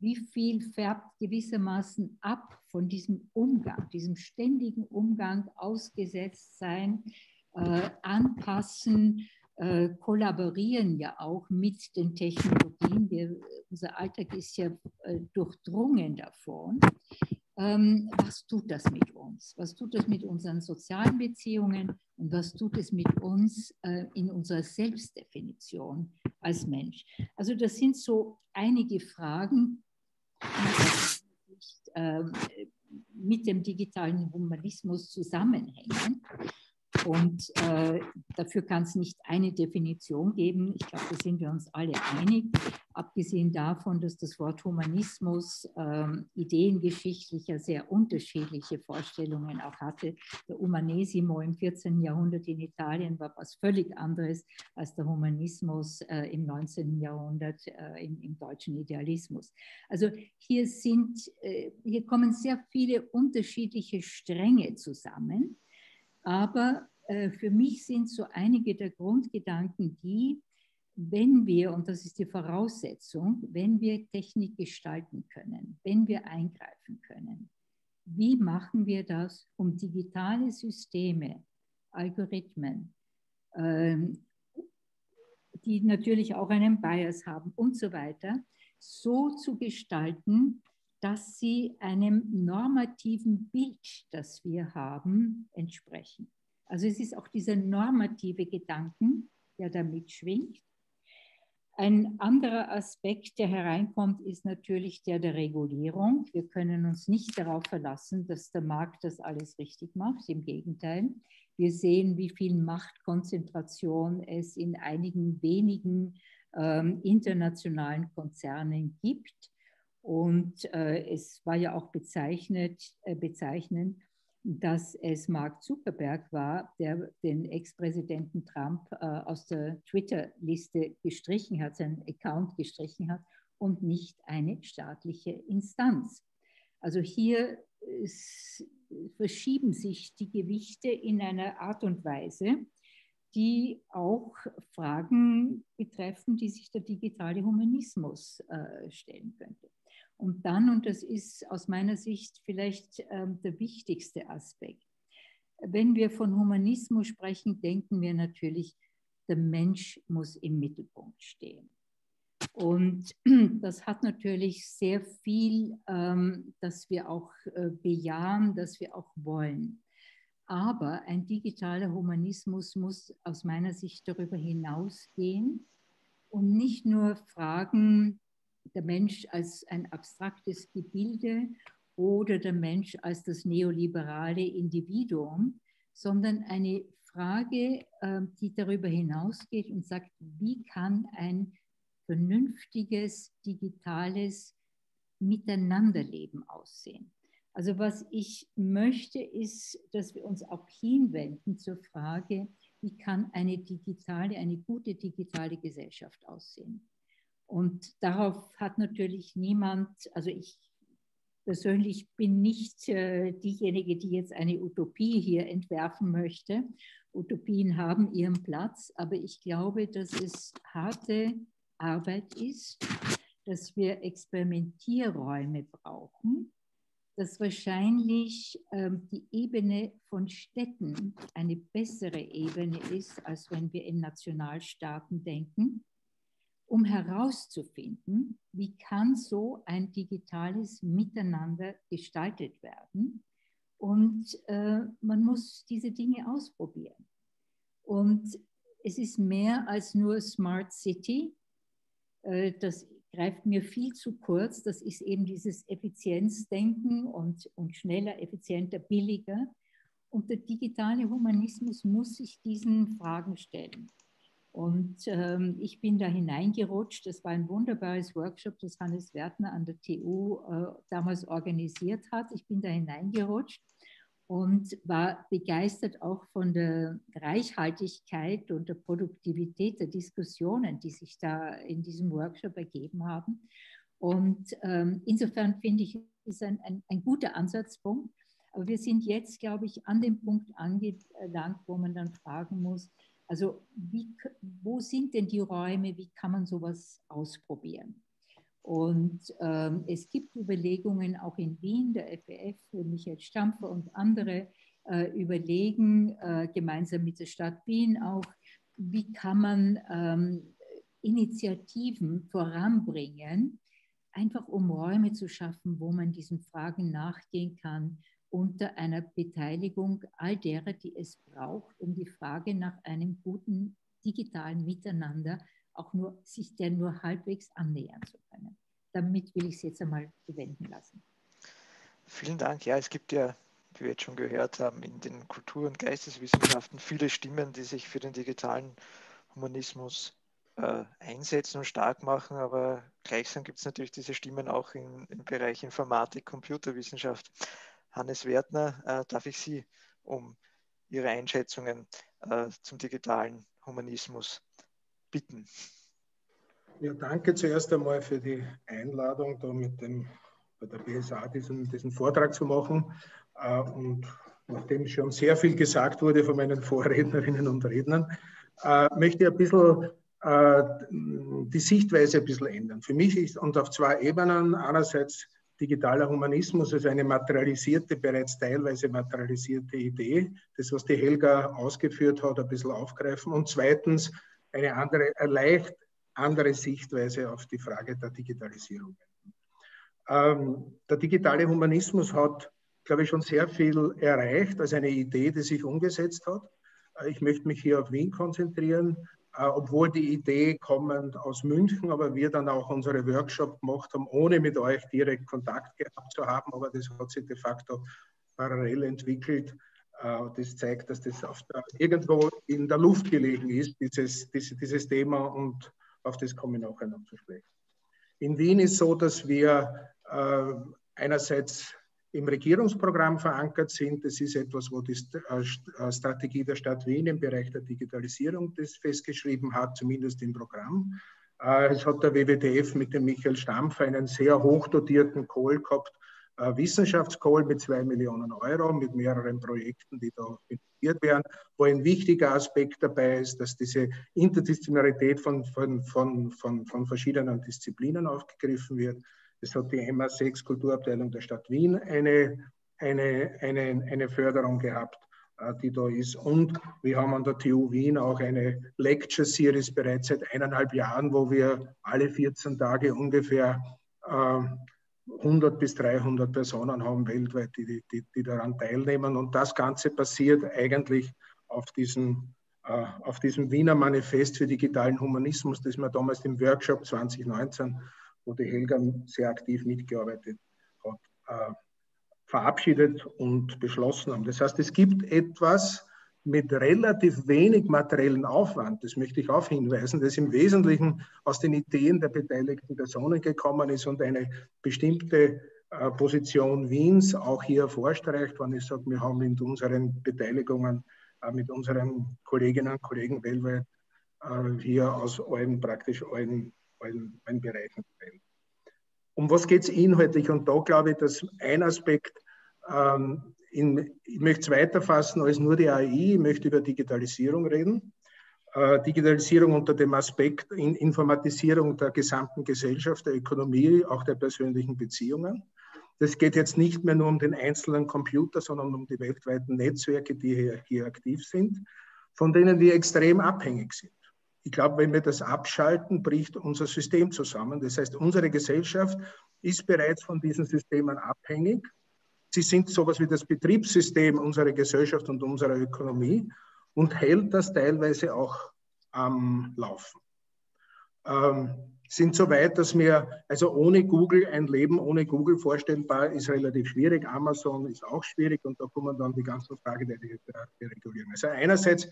Wie viel färbt gewissermaßen ab von diesem Umgang, diesem ständigen Umgang, ausgesetzt sein, äh, anpassen, äh, kollaborieren ja auch mit den Technologien. Wir, unser Alltag ist ja äh, durchdrungen davon ähm, was tut das mit uns? Was tut das mit unseren sozialen Beziehungen und was tut es mit uns äh, in unserer Selbstdefinition als Mensch? Also das sind so einige Fragen, mit dem digitalen Humanismus zusammenhängen. Und äh, dafür kann es nicht eine Definition geben. Ich glaube, da sind wir uns alle einig. Abgesehen davon, dass das Wort Humanismus ähm, ideengeschichtlicher sehr unterschiedliche Vorstellungen auch hatte. Der Humanesimo im 14. Jahrhundert in Italien war was völlig anderes als der Humanismus äh, im 19. Jahrhundert äh, im, im, deutschen Idealismus. Also hier sind, äh, hier kommen sehr viele unterschiedliche Stränge zusammen. Aber äh, für mich sind so einige der Grundgedanken die, wenn wir, und das ist die Voraussetzung, wenn wir Technik gestalten können, wenn wir eingreifen können, wie machen wir das, um digitale Systeme, Algorithmen, ähm, die natürlich auch einen Bias haben und so weiter, so zu gestalten, dass sie einem normativen Bild, das wir haben, entsprechen. Also es ist auch dieser normative Gedanken, der da mitschwingt. Ein anderer Aspekt, der hereinkommt, ist natürlich der der Regulierung. Wir können uns nicht darauf verlassen, dass der Markt das alles richtig macht. Im Gegenteil, wir sehen, wie viel Machtkonzentration es in einigen wenigen ähm, internationalen Konzernen gibt. Und äh, es war ja auch bezeichnet, äh, bezeichnend, dass es Mark Zuckerberg war, der den Ex-Präsidenten Trump äh, aus der Twitter-Liste gestrichen hat, seinen Account gestrichen hat und nicht eine staatliche Instanz. Also hier verschieben sich die Gewichte in einer Art und Weise, die auch Fragen betreffen, die sich der digitale Humanismus äh, stellen könnte. Und dann, und das ist aus meiner Sicht vielleicht ähm, der wichtigste Aspekt, wenn wir von Humanismus sprechen, denken wir natürlich, der Mensch muss im Mittelpunkt stehen. Und das hat natürlich sehr viel, ähm, dass wir auch äh, bejahen, dass wir auch wollen. Aber ein digitaler Humanismus muss aus meiner Sicht darüber hinausgehen und nicht nur fragen, der Mensch als ein abstraktes Gebilde oder der Mensch als das neoliberale Individuum, sondern eine Frage, ähm, die darüber hinausgeht und sagt, wie kann ein vernünftiges digitales Miteinanderleben aussehen? Also was ich möchte, ist, dass wir uns auch hinwenden zur Frage, wie kann eine digitale, eine gute digitale Gesellschaft aussehen? Und darauf hat natürlich niemand, also ich persönlich bin nicht äh, diejenige, die jetzt eine Utopie hier entwerfen möchte. Utopien haben ihren Platz, aber ich glaube, dass es harte Arbeit ist, dass wir Experimentierräume brauchen, dass wahrscheinlich ähm, die Ebene von Städten eine bessere Ebene ist, als wenn wir in Nationalstaaten denken um herauszufinden, wie kann so ein digitales Miteinander gestaltet werden. Und äh, man muss diese Dinge ausprobieren. Und es ist mehr als nur Smart City. Äh, das greift mir viel zu kurz. Das ist eben dieses Effizienzdenken und, und schneller, effizienter, billiger. Und der digitale Humanismus muss sich diesen Fragen stellen. Und ähm, ich bin da hineingerutscht. Das war ein wunderbares Workshop, das Hannes Wertner an der TU äh, damals organisiert hat. Ich bin da hineingerutscht und war begeistert auch von der Reichhaltigkeit und der Produktivität der Diskussionen, die sich da in diesem Workshop ergeben haben. Und ähm, insofern finde ich, ist ein, ein, ein guter Ansatzpunkt. Aber wir sind jetzt, glaube ich, an dem Punkt angelangt, wo man dann fragen muss, also wie, wo sind denn die Räume, wie kann man sowas ausprobieren? Und ähm, es gibt Überlegungen auch in Wien, der FEF, Michael Stampfer und andere äh, überlegen, äh, gemeinsam mit der Stadt Wien auch, wie kann man ähm, Initiativen voranbringen, einfach um Räume zu schaffen, wo man diesen Fragen nachgehen kann, unter einer Beteiligung all derer, die es braucht, um die Frage nach einem guten digitalen Miteinander auch nur, sich der nur halbwegs annähern zu können. Damit will ich es jetzt einmal bewenden lassen. Vielen Dank. Ja, es gibt ja, wie wir jetzt schon gehört haben, in den Kultur- und Geisteswissenschaften viele Stimmen, die sich für den digitalen Humanismus äh, einsetzen und stark machen, aber gleichsam gibt es natürlich diese Stimmen auch in, im Bereich Informatik, Computerwissenschaft. Hannes Wertner, äh, darf ich Sie um Ihre Einschätzungen äh, zum digitalen Humanismus bitten. Ja, danke zuerst einmal für die Einladung, da mit dem, bei der BSA diesen, diesen Vortrag zu machen. Äh, und nachdem schon sehr viel gesagt wurde von meinen Vorrednerinnen und Rednern, äh, möchte ich ein bisschen äh, die Sichtweise ein bisschen ändern. Für mich ist und auf zwei Ebenen. Einerseits digitaler Humanismus als eine materialisierte, bereits teilweise materialisierte Idee, das, was die Helga ausgeführt hat, ein bisschen aufgreifen und zweitens eine andere, eine leicht andere Sichtweise auf die Frage der Digitalisierung. Ähm, der digitale Humanismus hat, glaube ich, schon sehr viel erreicht als eine Idee, die sich umgesetzt hat. Äh, ich möchte mich hier auf Wien konzentrieren. Äh, obwohl die Idee kommend aus München, aber wir dann auch unsere Workshop gemacht haben, ohne mit euch direkt Kontakt gehabt zu haben. Aber das hat sich de facto parallel entwickelt. Äh, das zeigt, dass das der, irgendwo in der Luft gelegen ist, dieses, dieses, dieses Thema, und auf das komme ich nachher noch zu sprechen. In Wien ist so, dass wir äh, einerseits im Regierungsprogramm verankert sind. Das ist etwas, wo die äh, äh, Strategie der Stadt Wien im Bereich der Digitalisierung das festgeschrieben hat, zumindest im Programm. Äh, es hat der WWDF mit dem Michael Stampfer einen sehr hochdotierten Call gehabt, Wissenschaftscall mit zwei Millionen Euro, mit mehreren Projekten, die da finanziert werden, wo ein wichtiger Aspekt dabei ist, dass diese Interdisziplinarität von, von, von, von, von verschiedenen Disziplinen aufgegriffen wird. Es hat die MA6 Kulturabteilung der Stadt Wien eine, eine, eine, eine Förderung gehabt, äh, die da ist. Und wir haben an der TU Wien auch eine Lecture Series bereits seit eineinhalb Jahren, wo wir alle 14 Tage ungefähr äh, 100 bis 300 Personen haben weltweit, die, die, die daran teilnehmen. Und das Ganze basiert eigentlich auf diesem, äh, auf diesem Wiener Manifest für digitalen Humanismus, das wir damals im Workshop 2019 wo die Helga sehr aktiv mitgearbeitet hat, äh, verabschiedet und beschlossen haben. Das heißt, es gibt etwas mit relativ wenig materiellen Aufwand, das möchte ich auch hinweisen, das im Wesentlichen aus den Ideen der beteiligten Personen gekommen ist und eine bestimmte äh, Position Wiens auch hier vorstreicht, wenn ich sage, wir haben in unseren Beteiligungen äh, mit unseren Kolleginnen und Kollegen weltweit äh, hier aus allen, praktisch allen allen, allen Bereichen teil. Um was geht es inhaltlich? Und da glaube ich, dass ein Aspekt, ähm, in, ich möchte es weiterfassen als nur die AI, ich möchte über Digitalisierung reden. Äh, Digitalisierung unter dem Aspekt in Informatisierung der gesamten Gesellschaft, der Ökonomie, auch der persönlichen Beziehungen. Das geht jetzt nicht mehr nur um den einzelnen Computer, sondern um die weltweiten Netzwerke, die hier, hier aktiv sind, von denen wir extrem abhängig sind. Ich glaube, wenn wir das abschalten, bricht unser System zusammen. Das heißt, unsere Gesellschaft ist bereits von diesen Systemen abhängig. Sie sind sowas wie das Betriebssystem unserer Gesellschaft und unserer Ökonomie und hält das teilweise auch am Laufen. Ähm, sind so weit, dass mir also ohne Google ein Leben ohne Google vorstellbar ist relativ schwierig. Amazon ist auch schwierig und da kommen dann die ganzen Fragen der, der, der Regulierung. Also einerseits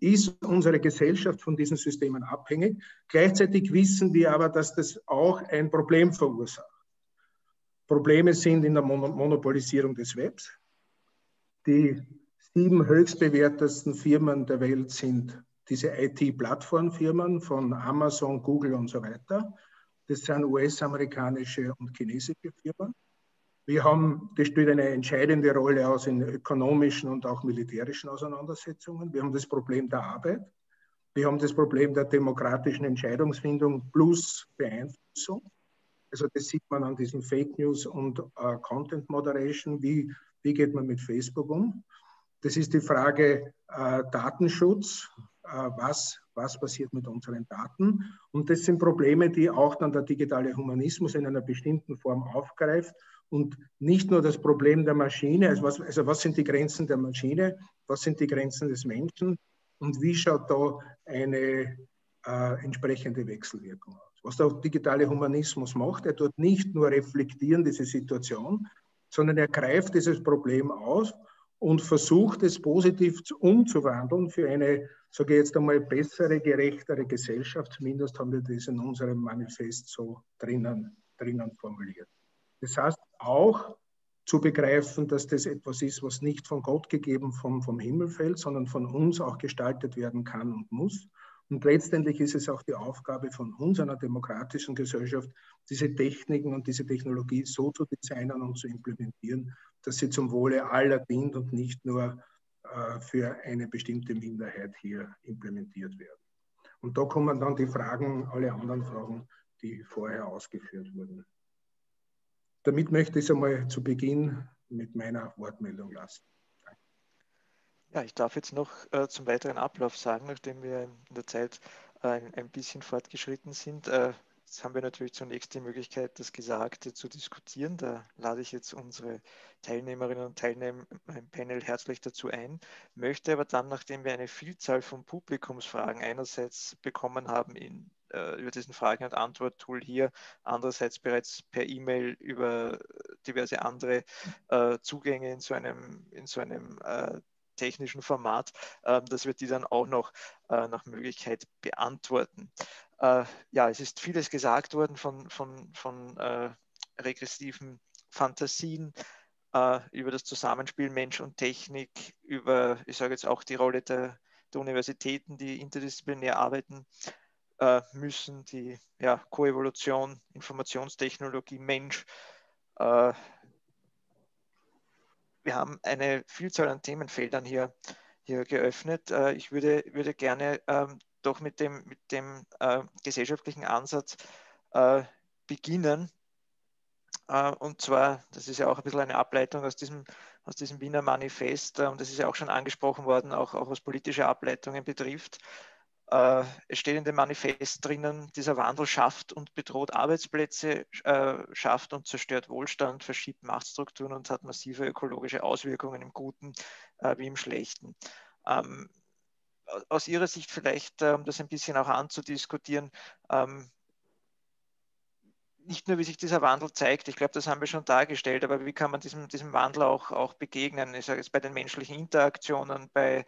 ist unsere Gesellschaft von diesen Systemen abhängig. Gleichzeitig wissen wir aber, dass das auch ein Problem verursacht. Probleme sind in der Monopolisierung des Webs. Die sieben höchstbewertesten Firmen der Welt sind diese IT-Plattformfirmen von Amazon, Google und so weiter. Das sind US-amerikanische und chinesische Firmen. Wir haben, das spielt eine entscheidende Rolle aus in ökonomischen und auch militärischen Auseinandersetzungen. Wir haben das Problem der Arbeit. Wir haben das Problem der demokratischen Entscheidungsfindung plus Beeinflussung. Also das sieht man an diesen Fake News und äh, Content Moderation. Wie, wie geht man mit Facebook um? Das ist die Frage äh, Datenschutz. Äh, was, was passiert mit unseren Daten? Und das sind Probleme, die auch dann der digitale Humanismus in einer bestimmten Form aufgreift und nicht nur das Problem der Maschine, also was, also was sind die Grenzen der Maschine, was sind die Grenzen des Menschen und wie schaut da eine äh, entsprechende Wechselwirkung aus. Was der digitale Humanismus macht, er tut nicht nur reflektieren diese Situation, sondern er greift dieses Problem aus und versucht es positiv umzuwandeln für eine, sage ich jetzt einmal, bessere, gerechtere Gesellschaft. Zumindest haben wir das in unserem Manifest so drinnen, drinnen formuliert. Das heißt auch zu begreifen, dass das etwas ist, was nicht von Gott gegeben vom, vom Himmel fällt, sondern von uns auch gestaltet werden kann und muss. Und letztendlich ist es auch die Aufgabe von uns, einer demokratischen Gesellschaft, diese Techniken und diese Technologie so zu designen und zu implementieren, dass sie zum Wohle aller dient und nicht nur äh, für eine bestimmte Minderheit hier implementiert werden. Und da kommen dann die Fragen, alle anderen Fragen, die vorher ausgeführt wurden. Damit möchte ich es einmal zu Beginn mit meiner Wortmeldung lassen. Ja, ich darf jetzt noch äh, zum weiteren Ablauf sagen, nachdem wir in der Zeit äh, ein bisschen fortgeschritten sind. Äh, Jetzt haben wir natürlich zunächst die Möglichkeit, das Gesagte zu diskutieren. Da lade ich jetzt unsere Teilnehmerinnen und Teilnehmer im Panel herzlich dazu ein, möchte aber dann, nachdem wir eine Vielzahl von Publikumsfragen einerseits bekommen haben in, äh, über diesen Fragen- und Antwort-Tool hier, andererseits bereits per E-Mail über diverse andere äh, Zugänge in so einem, in so einem äh, technischen Format, äh, dass wir die dann auch noch äh, nach Möglichkeit beantworten. Äh, ja, es ist vieles gesagt worden von, von, von äh, regressiven Fantasien über das Zusammenspiel Mensch und Technik, über, ich sage jetzt auch die Rolle der, der Universitäten, die interdisziplinär arbeiten äh, müssen, die ja, Koevolution, Informationstechnologie, Mensch. Äh, wir haben eine Vielzahl an Themenfeldern hier, hier geöffnet. Äh, ich würde, würde gerne ähm, doch mit dem, mit dem äh, gesellschaftlichen Ansatz äh, beginnen. Äh, und zwar, das ist ja auch ein bisschen eine Ableitung aus diesem, aus diesem Wiener Manifest, und das ist ja auch schon angesprochen worden, auch, auch was politische Ableitungen betrifft. Äh, es steht in dem Manifest drinnen, dieser Wandel schafft und bedroht Arbeitsplätze, äh, schafft und zerstört Wohlstand, verschiebt Machtstrukturen und hat massive ökologische Auswirkungen im Guten wie im Schlechten. Ähm, aus Ihrer Sicht vielleicht, um ähm, das ein bisschen auch anzudiskutieren, ähm, nicht nur, wie sich dieser Wandel zeigt, ich glaube, das haben wir schon dargestellt, aber wie kann man diesem, diesem Wandel auch, auch begegnen? Ich sage jetzt bei den menschlichen Interaktionen, bei,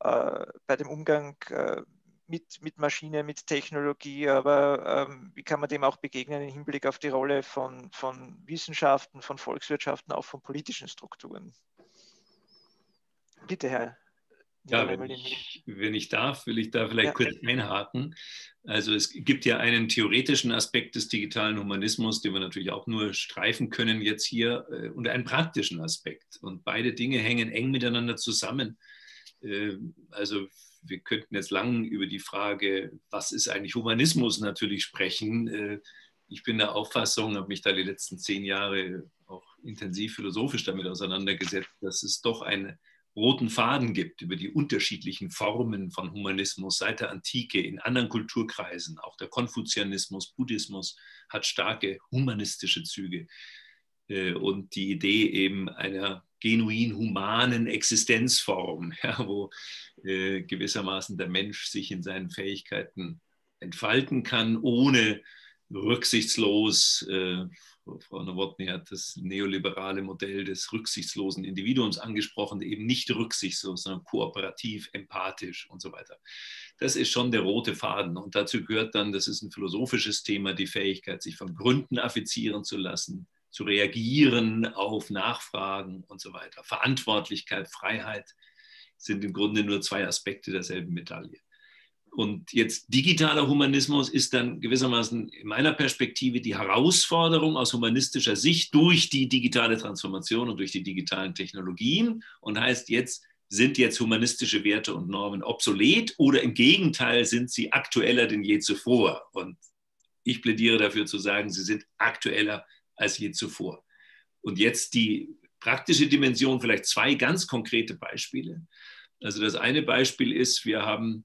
äh, bei dem Umgang äh, mit, mit Maschine, mit Technologie, aber ähm, wie kann man dem auch begegnen im Hinblick auf die Rolle von, von Wissenschaften, von Volkswirtschaften, auch von politischen Strukturen? Bitte, Herr ja, wenn ich, wenn ich darf, will ich da vielleicht ja. kurz einhaken. Also es gibt ja einen theoretischen Aspekt des digitalen Humanismus, den wir natürlich auch nur streifen können jetzt hier, äh, und einen praktischen Aspekt. Und beide Dinge hängen eng miteinander zusammen. Ähm, also wir könnten jetzt lang über die Frage, was ist eigentlich Humanismus, natürlich sprechen. Äh, ich bin der Auffassung, habe mich da die letzten zehn Jahre auch intensiv philosophisch damit auseinandergesetzt, dass es doch eine roten Faden gibt über die unterschiedlichen Formen von Humanismus seit der Antike in anderen Kulturkreisen. Auch der Konfuzianismus, Buddhismus hat starke humanistische Züge. Äh, und die Idee eben einer genuin humanen Existenzform, ja, wo äh, gewissermaßen der Mensch sich in seinen Fähigkeiten entfalten kann, ohne rücksichtslos äh, Frau Nowotny hat das neoliberale Modell des rücksichtslosen Individuums angesprochen, eben nicht rücksichtslos, sondern kooperativ, empathisch und so weiter. Das ist schon der rote Faden. Und dazu gehört dann, das ist ein philosophisches Thema, die Fähigkeit, sich von Gründen affizieren zu lassen, zu reagieren auf Nachfragen und so weiter. Verantwortlichkeit, Freiheit sind im Grunde nur zwei Aspekte derselben Medaille. Und jetzt digitaler Humanismus ist dann gewissermaßen in meiner Perspektive die Herausforderung aus humanistischer Sicht durch die digitale Transformation und durch die digitalen Technologien und heißt jetzt, sind jetzt humanistische Werte und Normen obsolet oder im Gegenteil sind sie aktueller denn je zuvor? Und ich plädiere dafür zu sagen, sie sind aktueller als je zuvor. Und jetzt die praktische Dimension, vielleicht zwei ganz konkrete Beispiele. Also das eine Beispiel ist, wir haben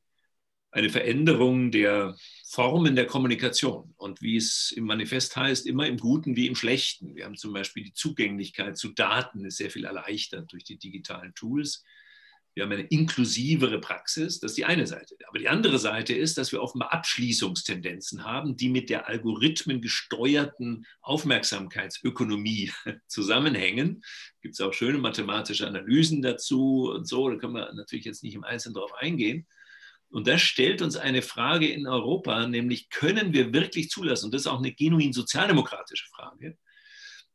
eine Veränderung der Formen der Kommunikation und wie es im Manifest heißt, immer im Guten wie im Schlechten. Wir haben zum Beispiel die Zugänglichkeit zu Daten ist sehr viel erleichtert durch die digitalen Tools. Wir haben eine inklusivere Praxis, das ist die eine Seite. Aber die andere Seite ist, dass wir offenbar Abschließungstendenzen haben, die mit der algorithmengesteuerten Aufmerksamkeitsökonomie zusammenhängen. Gibt es auch schöne mathematische Analysen dazu und so, da können wir natürlich jetzt nicht im Einzelnen darauf eingehen. Und das stellt uns eine Frage in Europa, nämlich können wir wirklich zulassen, und das ist auch eine genuin sozialdemokratische Frage,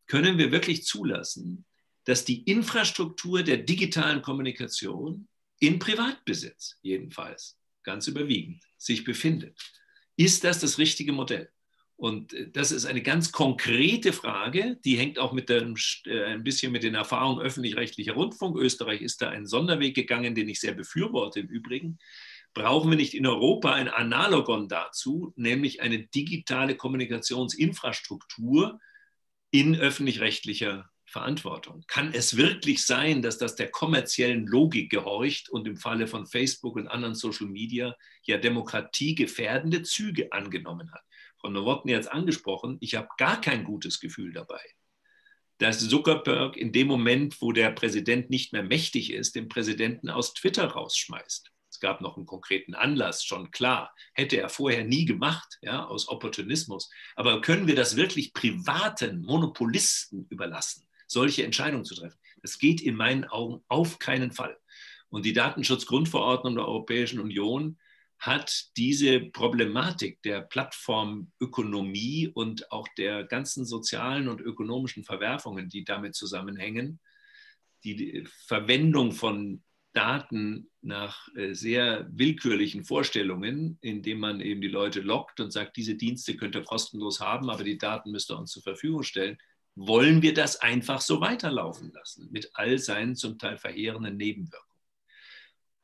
können wir wirklich zulassen, dass die Infrastruktur der digitalen Kommunikation in Privatbesitz jedenfalls ganz überwiegend sich befindet? Ist das das richtige Modell? Und äh, das ist eine ganz konkrete Frage, die hängt auch mit dem, äh, ein bisschen mit den Erfahrungen öffentlich-rechtlicher Rundfunk. Österreich ist da einen Sonderweg gegangen, den ich sehr befürworte im Übrigen brauchen wir nicht in Europa ein Analogon dazu, nämlich eine digitale Kommunikationsinfrastruktur in öffentlich-rechtlicher Verantwortung? Kann es wirklich sein, dass das der kommerziellen Logik gehorcht und im Falle von Facebook und anderen Social Media ja demokratiegefährdende Züge angenommen hat? Frau Nowotny hat es angesprochen, ich habe gar kein gutes Gefühl dabei, dass Zuckerberg in dem Moment, wo der Präsident nicht mehr mächtig ist, den Präsidenten aus Twitter rausschmeißt. Es gab noch einen konkreten Anlass, schon klar. Hätte er vorher nie gemacht, ja, aus Opportunismus. Aber können wir das wirklich privaten Monopolisten überlassen, solche Entscheidungen zu treffen? Das geht in meinen Augen auf keinen Fall. Und die Datenschutzgrundverordnung der Europäischen Union hat diese Problematik der Plattformökonomie und auch der ganzen sozialen und ökonomischen Verwerfungen, die damit zusammenhängen, die Verwendung von Daten nach äh, sehr willkürlichen Vorstellungen, indem man eben die Leute lockt und sagt, diese Dienste könnt ihr kostenlos haben, aber die Daten müsst ihr uns zur Verfügung stellen. Wollen wir das einfach so weiterlaufen lassen, mit all seinen zum Teil verheerenden Nebenwirkungen?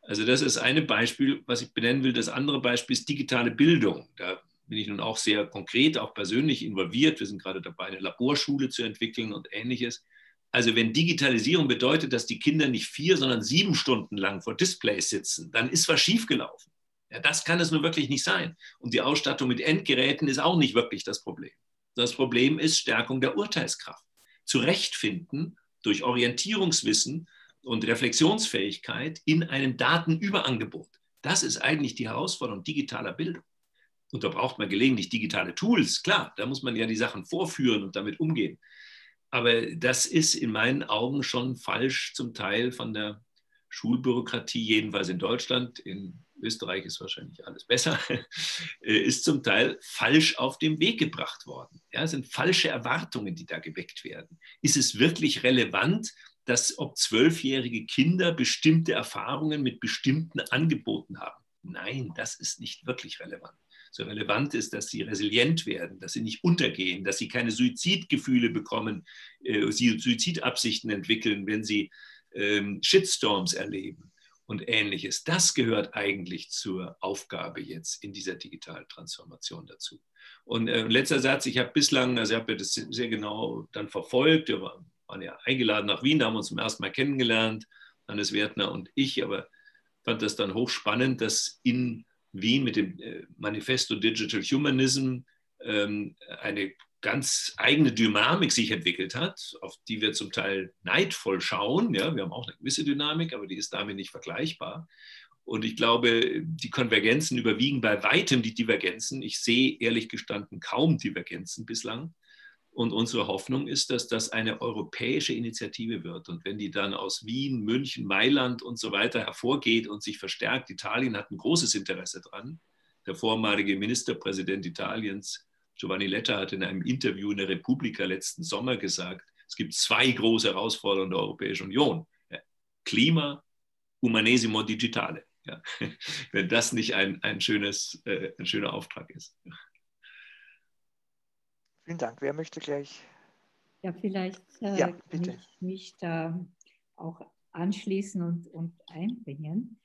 Also das ist ein Beispiel, was ich benennen will. Das andere Beispiel ist digitale Bildung. Da bin ich nun auch sehr konkret, auch persönlich involviert. Wir sind gerade dabei, eine Laborschule zu entwickeln und ähnliches. Also wenn Digitalisierung bedeutet, dass die Kinder nicht vier, sondern sieben Stunden lang vor Displays sitzen, dann ist was schiefgelaufen. Ja, das kann es nur wirklich nicht sein. Und die Ausstattung mit Endgeräten ist auch nicht wirklich das Problem. Das Problem ist Stärkung der Urteilskraft. Zurechtfinden durch Orientierungswissen und Reflexionsfähigkeit in einem Datenüberangebot. Das ist eigentlich die Herausforderung digitaler Bildung. Und da braucht man gelegentlich digitale Tools, klar, da muss man ja die Sachen vorführen und damit umgehen. Aber das ist in meinen Augen schon falsch zum Teil von der Schulbürokratie, jedenfalls in Deutschland. In Österreich ist wahrscheinlich alles besser, ist zum Teil falsch auf den Weg gebracht worden. Ja, es sind falsche Erwartungen, die da geweckt werden. Ist es wirklich relevant, dass ob zwölfjährige Kinder bestimmte Erfahrungen mit bestimmten Angeboten haben. Nein, das ist nicht wirklich relevant. So relevant ist, dass sie resilient werden, dass sie nicht untergehen, dass sie keine Suizidgefühle bekommen, äh, sie Suizidabsichten entwickeln, wenn sie ähm, Shitstorms erleben und ähnliches. Das gehört eigentlich zur Aufgabe jetzt in dieser digitalen Transformation dazu. Und äh, letzter Satz, ich habe bislang, also ich habe das sehr genau dann verfolgt, wir waren ja eingeladen nach Wien, da haben wir uns zum ersten Mal kennengelernt, Hannes Wertner und ich, aber fand das dann hochspannend, dass in Wien mit dem äh, Manifesto Digital Humanism ähm, eine ganz eigene Dynamik sich entwickelt hat, auf die wir zum Teil neidvoll schauen. Ja, wir haben auch eine gewisse Dynamik, aber die ist damit nicht vergleichbar. Und ich glaube, die Konvergenzen überwiegen bei weitem die Divergenzen. Ich sehe ehrlich gestanden kaum Divergenzen bislang. Und unsere Hoffnung ist, dass das eine europäische Initiative wird. Und wenn die dann aus Wien, München, Mailand und so weiter hervorgeht und sich verstärkt, Italien hat ein großes Interesse dran. Der vormalige Ministerpräsident Italiens, Giovanni Letta, hat in einem Interview in der Repubblica letzten Sommer gesagt, es gibt zwei große Herausforderungen der Europäischen Union. Klima, Humanesimo Digitale. Ja. Wenn das nicht ein, ein, schönes, äh, ein schöner Auftrag ist. Vielen Dank. Wer möchte gleich? Ja, vielleicht äh, ja, bitte. kann ich mich da auch anschließen und, und einbringen.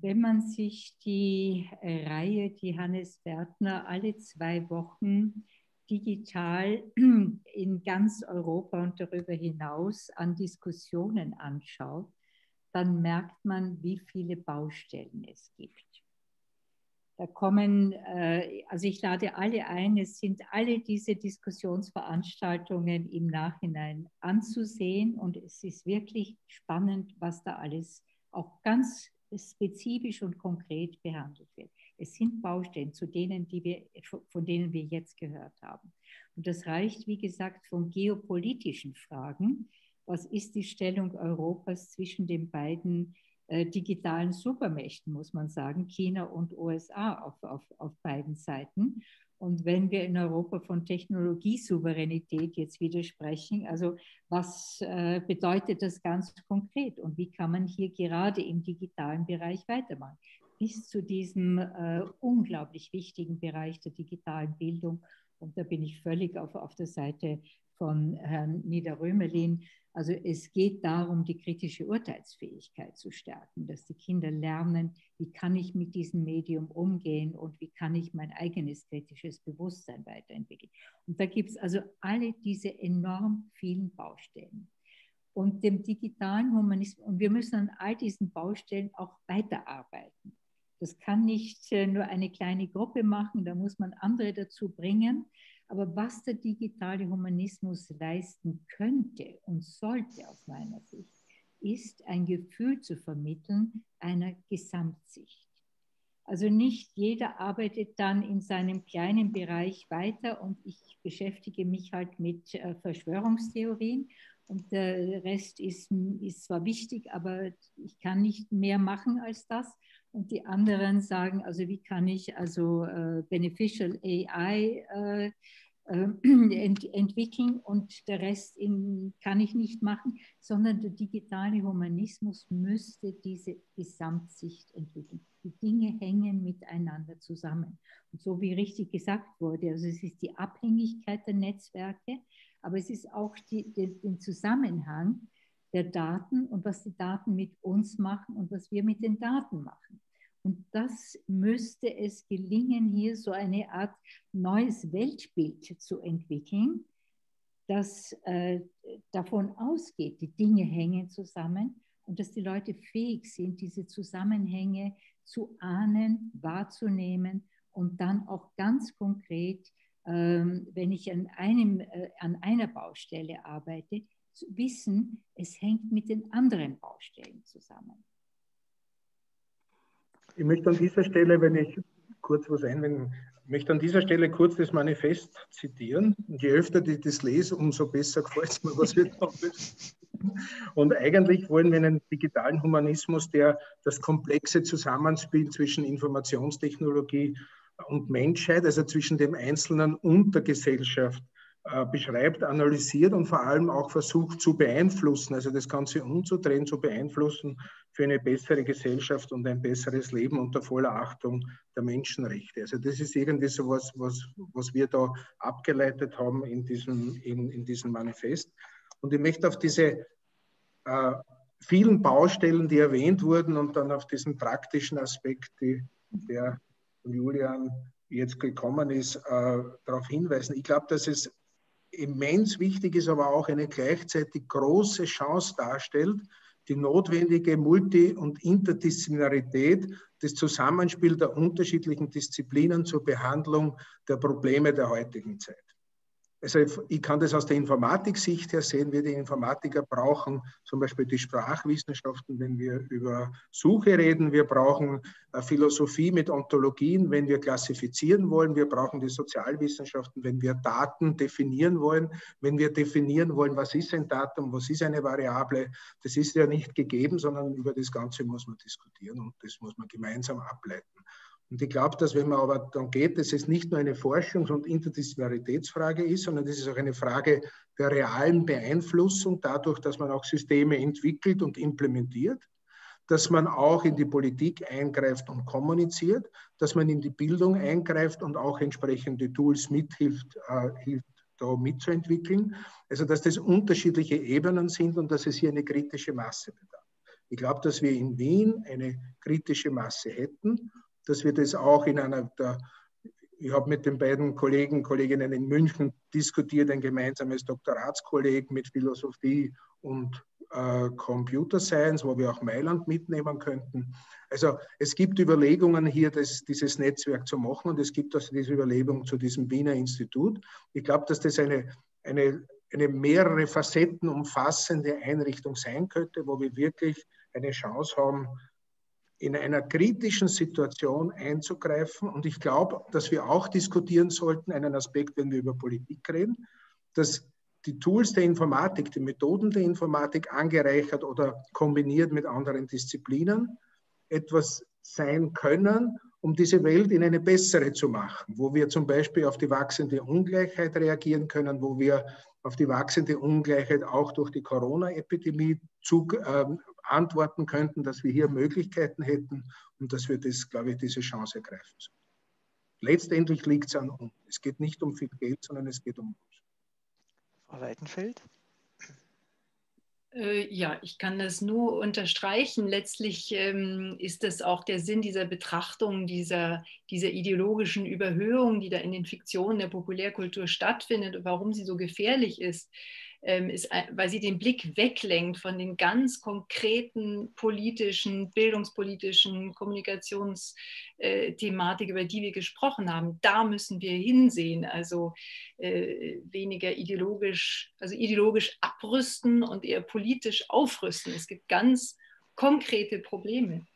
Wenn man sich die Reihe, die Hannes Wertner alle zwei Wochen digital in ganz Europa und darüber hinaus an Diskussionen anschaut, dann merkt man, wie viele Baustellen es gibt. Da kommen, äh, also ich lade alle ein, es sind alle diese Diskussionsveranstaltungen im Nachhinein anzusehen und es ist wirklich spannend, was da alles auch ganz spezifisch und konkret behandelt wird. Es sind Baustellen, zu denen, die wir, von denen wir jetzt gehört haben. Und das reicht, wie gesagt, von geopolitischen Fragen. Was ist die Stellung Europas zwischen den beiden äh, digitalen Supermächten, muss man sagen, China und USA auf, auf, auf beiden Seiten. Und wenn wir in Europa von Technologiesouveränität jetzt wieder sprechen, also was äh, bedeutet das ganz konkret und wie kann man hier gerade im digitalen Bereich weitermachen? Bis zu diesem äh, unglaublich wichtigen Bereich der digitalen Bildung. Und da bin ich völlig auf, auf der Seite von Herrn Niederrömelin. Also es geht darum, die kritische Urteilsfähigkeit zu stärken, dass die Kinder lernen, wie kann ich mit diesem Medium umgehen und wie kann ich mein eigenes kritisches Bewusstsein weiterentwickeln. Und da gibt es also alle diese enorm vielen Baustellen. Und dem digitalen Humanismus, und wir müssen an all diesen Baustellen auch weiterarbeiten. Das kann nicht äh, nur eine kleine Gruppe machen, da muss man andere dazu bringen. Aber was der digitale Humanismus leisten könnte und sollte aus meiner Sicht, ist ein Gefühl zu vermitteln einer Gesamtsicht. Also nicht jeder arbeitet dann in seinem kleinen Bereich weiter und ich beschäftige mich halt mit äh, Verschwörungstheorien und der Rest ist, ist zwar wichtig, aber ich kann nicht mehr machen als das. Und die anderen sagen, also wie kann ich also äh, Beneficial AI äh, äh, ent, entwickeln und der Rest in, kann ich nicht machen, sondern der digitale Humanismus müsste diese Gesamtsicht entwickeln. Die Dinge hängen miteinander zusammen. Und so wie richtig gesagt wurde, also es ist die Abhängigkeit der Netzwerke, aber es ist auch die, die, den Zusammenhang der Daten und was die Daten mit uns machen und was wir mit den Daten machen. Und das müsste es gelingen, hier so eine Art neues Weltbild zu entwickeln, das äh, davon ausgeht, die Dinge hängen zusammen und dass die Leute fähig sind, diese Zusammenhänge zu ahnen, wahrzunehmen und dann auch ganz konkret ähm, wenn ich an, einem, äh, an einer Baustelle arbeite, wissen, es hängt mit den anderen Baustellen zusammen. Ich möchte an dieser Stelle, wenn ich kurz was einwenden, möchte an dieser Stelle kurz das Manifest zitieren. Und je öfter ich das lese, umso besser gefällt es mir, was wir da Und eigentlich wollen wir einen digitalen Humanismus, der das komplexe Zusammenspiel zwischen Informationstechnologie und Menschheit, also zwischen dem Einzelnen und der Gesellschaft, beschreibt, analysiert und vor allem auch versucht zu beeinflussen, also das Ganze umzudrehen, zu beeinflussen für eine bessere Gesellschaft und ein besseres Leben unter voller Achtung der Menschenrechte. Also das ist irgendwie so was, was, was wir da abgeleitet haben in diesem, in, in diesem Manifest. Und ich möchte auf diese äh, vielen Baustellen, die erwähnt wurden und dann auf diesen praktischen Aspekt, die, der Julian jetzt gekommen ist, äh, darauf hinweisen. Ich glaube, dass es immens wichtig ist, aber auch eine gleichzeitig große Chance darstellt, die notwendige Multi- und Interdisziplinarität, das Zusammenspiel der unterschiedlichen Disziplinen zur Behandlung der Probleme der heutigen Zeit. Also ich kann das aus der Informatik-Sicht her sehen. Wir die Informatiker brauchen zum Beispiel die Sprachwissenschaften, wenn wir über Suche reden. Wir brauchen äh, Philosophie mit Ontologien, wenn wir klassifizieren wollen. Wir brauchen die Sozialwissenschaften, wenn wir Daten definieren wollen. Wenn wir definieren wollen, was ist ein Datum, was ist eine Variable. Das ist ja nicht gegeben, sondern über das Ganze muss man diskutieren und das muss man gemeinsam ableiten. Und ich glaube, dass wenn man aber dann geht, dass es nicht nur eine Forschungs- und Interdisziplinaritätsfrage ist, sondern das ist auch eine Frage der realen Beeinflussung dadurch, dass man auch Systeme entwickelt und implementiert, dass man auch in die Politik eingreift und kommuniziert, dass man in die Bildung eingreift und auch entsprechende Tools mithilft, äh, hilft, da mitzuentwickeln. Also dass das unterschiedliche Ebenen sind und dass es hier eine kritische Masse bedarf. Ich glaube, dass wir in Wien eine kritische Masse hätten dass wir das auch in einer der, ich habe mit den beiden Kollegen, Kolleginnen in München diskutiert, ein gemeinsames Doktoratskolleg mit Philosophie und äh, Computer Science, wo wir auch Mailand mitnehmen könnten. Also es gibt Überlegungen hier, das, dieses Netzwerk zu machen und es gibt also diese Überlegung zu diesem Wiener Institut. Ich glaube, dass das eine, eine, eine mehrere Facetten umfassende Einrichtung sein könnte, wo wir wirklich eine Chance haben, in einer kritischen Situation einzugreifen. Und ich glaube, dass wir auch diskutieren sollten, einen Aspekt, wenn wir über Politik reden, dass die Tools der Informatik, die Methoden der Informatik angereichert oder kombiniert mit anderen Disziplinen etwas sein können, um diese Welt in eine bessere zu machen, wo wir zum Beispiel auf die wachsende Ungleichheit reagieren können, wo wir auf die wachsende Ungleichheit auch durch die Corona-Epidemie äh, antworten könnten, dass wir hier Möglichkeiten hätten und dass wir das, glaube ich, diese Chance ergreifen sollen. Letztendlich liegt es an uns. Es geht nicht um viel Geld, sondern es geht um uns. Frau Weitenfeld? Äh, ja, ich kann das nur unterstreichen. Letztlich ähm, ist das auch der Sinn dieser Betrachtung, dieser, dieser ideologischen Überhöhung, die da in den Fiktionen der Populärkultur stattfindet und warum sie so gefährlich ist. Ähm, ist, weil sie den Blick weglenkt von den ganz konkreten politischen, bildungspolitischen Kommunikationsthematik, über die wir gesprochen haben. Da müssen wir hinsehen, also äh, weniger ideologisch, also ideologisch abrüsten und eher politisch aufrüsten. Es gibt ganz konkrete Probleme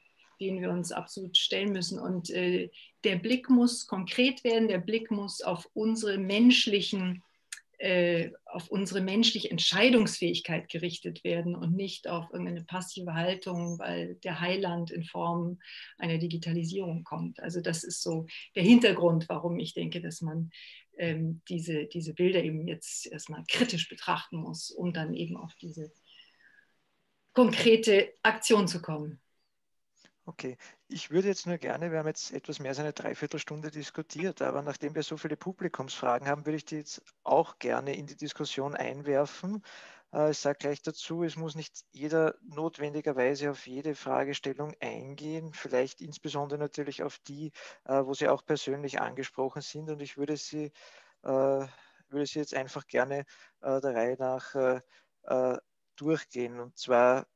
denen wir uns absolut stellen müssen. Und äh, der Blick muss konkret werden, der Blick muss auf unsere menschlichen äh, auf unsere menschliche Entscheidungsfähigkeit gerichtet werden und nicht auf irgendeine passive Haltung, weil der Heiland in Form einer Digitalisierung kommt. Also das ist so der Hintergrund, warum ich denke, dass man ähm, diese, diese Bilder eben jetzt erstmal kritisch betrachten muss, um dann eben auf diese konkrete Aktion zu kommen. Okay, ich würde jetzt nur gerne, wir haben jetzt etwas mehr als eine Dreiviertelstunde diskutiert, aber nachdem wir so viele Publikumsfragen haben, würde ich die jetzt auch gerne in die Diskussion einwerfen. Äh, ich sage gleich dazu, es muss nicht jeder notwendigerweise auf jede Fragestellung eingehen, vielleicht insbesondere natürlich auf die, äh, wo sie auch persönlich angesprochen sind. Und ich würde sie, äh, würde sie jetzt einfach gerne der Reihe nach durchgehen. Und zwar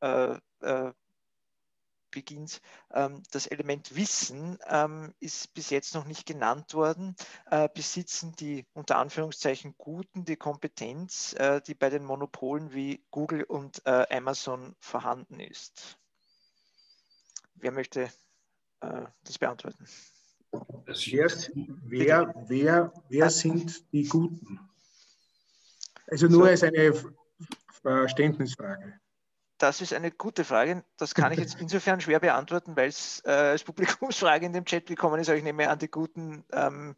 beginnt. Ähm, das Element Wissen ähm, ist bis jetzt noch nicht genannt worden. Äh, besitzen die unter Anführungszeichen Guten die Kompetenz, äh, die bei den Monopolen wie Google und äh, Amazon vorhanden ist? Wer möchte äh, das beantworten? Wer, wer, wer, wer sind die Guten? Also nur so. als eine Verständnisfrage. Das ist eine gute Frage. Das kann ich jetzt insofern schwer beantworten, weil es äh, als Publikumsfrage in dem Chat gekommen ist. Aber ich nehme an, die Guten ähm,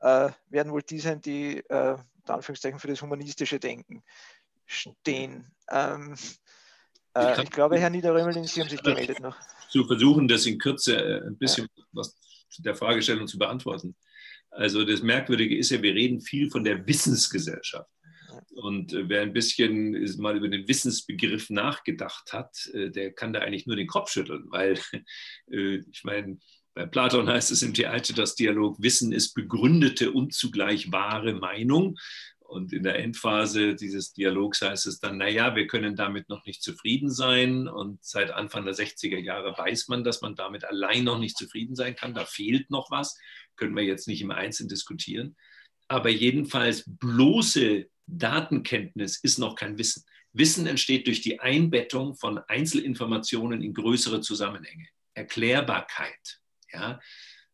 äh, werden wohl die sein, die äh, Anführungszeichen für das humanistische Denken stehen. Ähm, äh, ich, ich, glaube, Herr Niederrömelin, Sie haben sich gemeldet noch. Zu versuchen, das in Kürze äh, ein bisschen ja. was der Fragestellung zu beantworten. Also das Merkwürdige ist ja, wir reden viel von der Wissensgesellschaft. Und äh, wer ein bisschen mal über den Wissensbegriff nachgedacht hat, äh, der kann da eigentlich nur den Kopf schütteln, weil äh, ich meine, bei Platon heißt es im Theater, Dialog, Wissen ist begründete und zugleich wahre Meinung. Und in der Endphase dieses Dialogs heißt es dann, naja, wir können damit noch nicht zufrieden sein. Und seit Anfang der 60er Jahre weiß man, dass man damit allein noch nicht zufrieden sein kann. Da fehlt noch was. Können wir jetzt nicht im Einzelnen diskutieren. Aber jedenfalls bloße Datenkenntnis ist noch kein Wissen. Wissen entsteht durch die Einbettung von Einzelinformationen in größere Zusammenhänge. Erklärbarkeit, ja,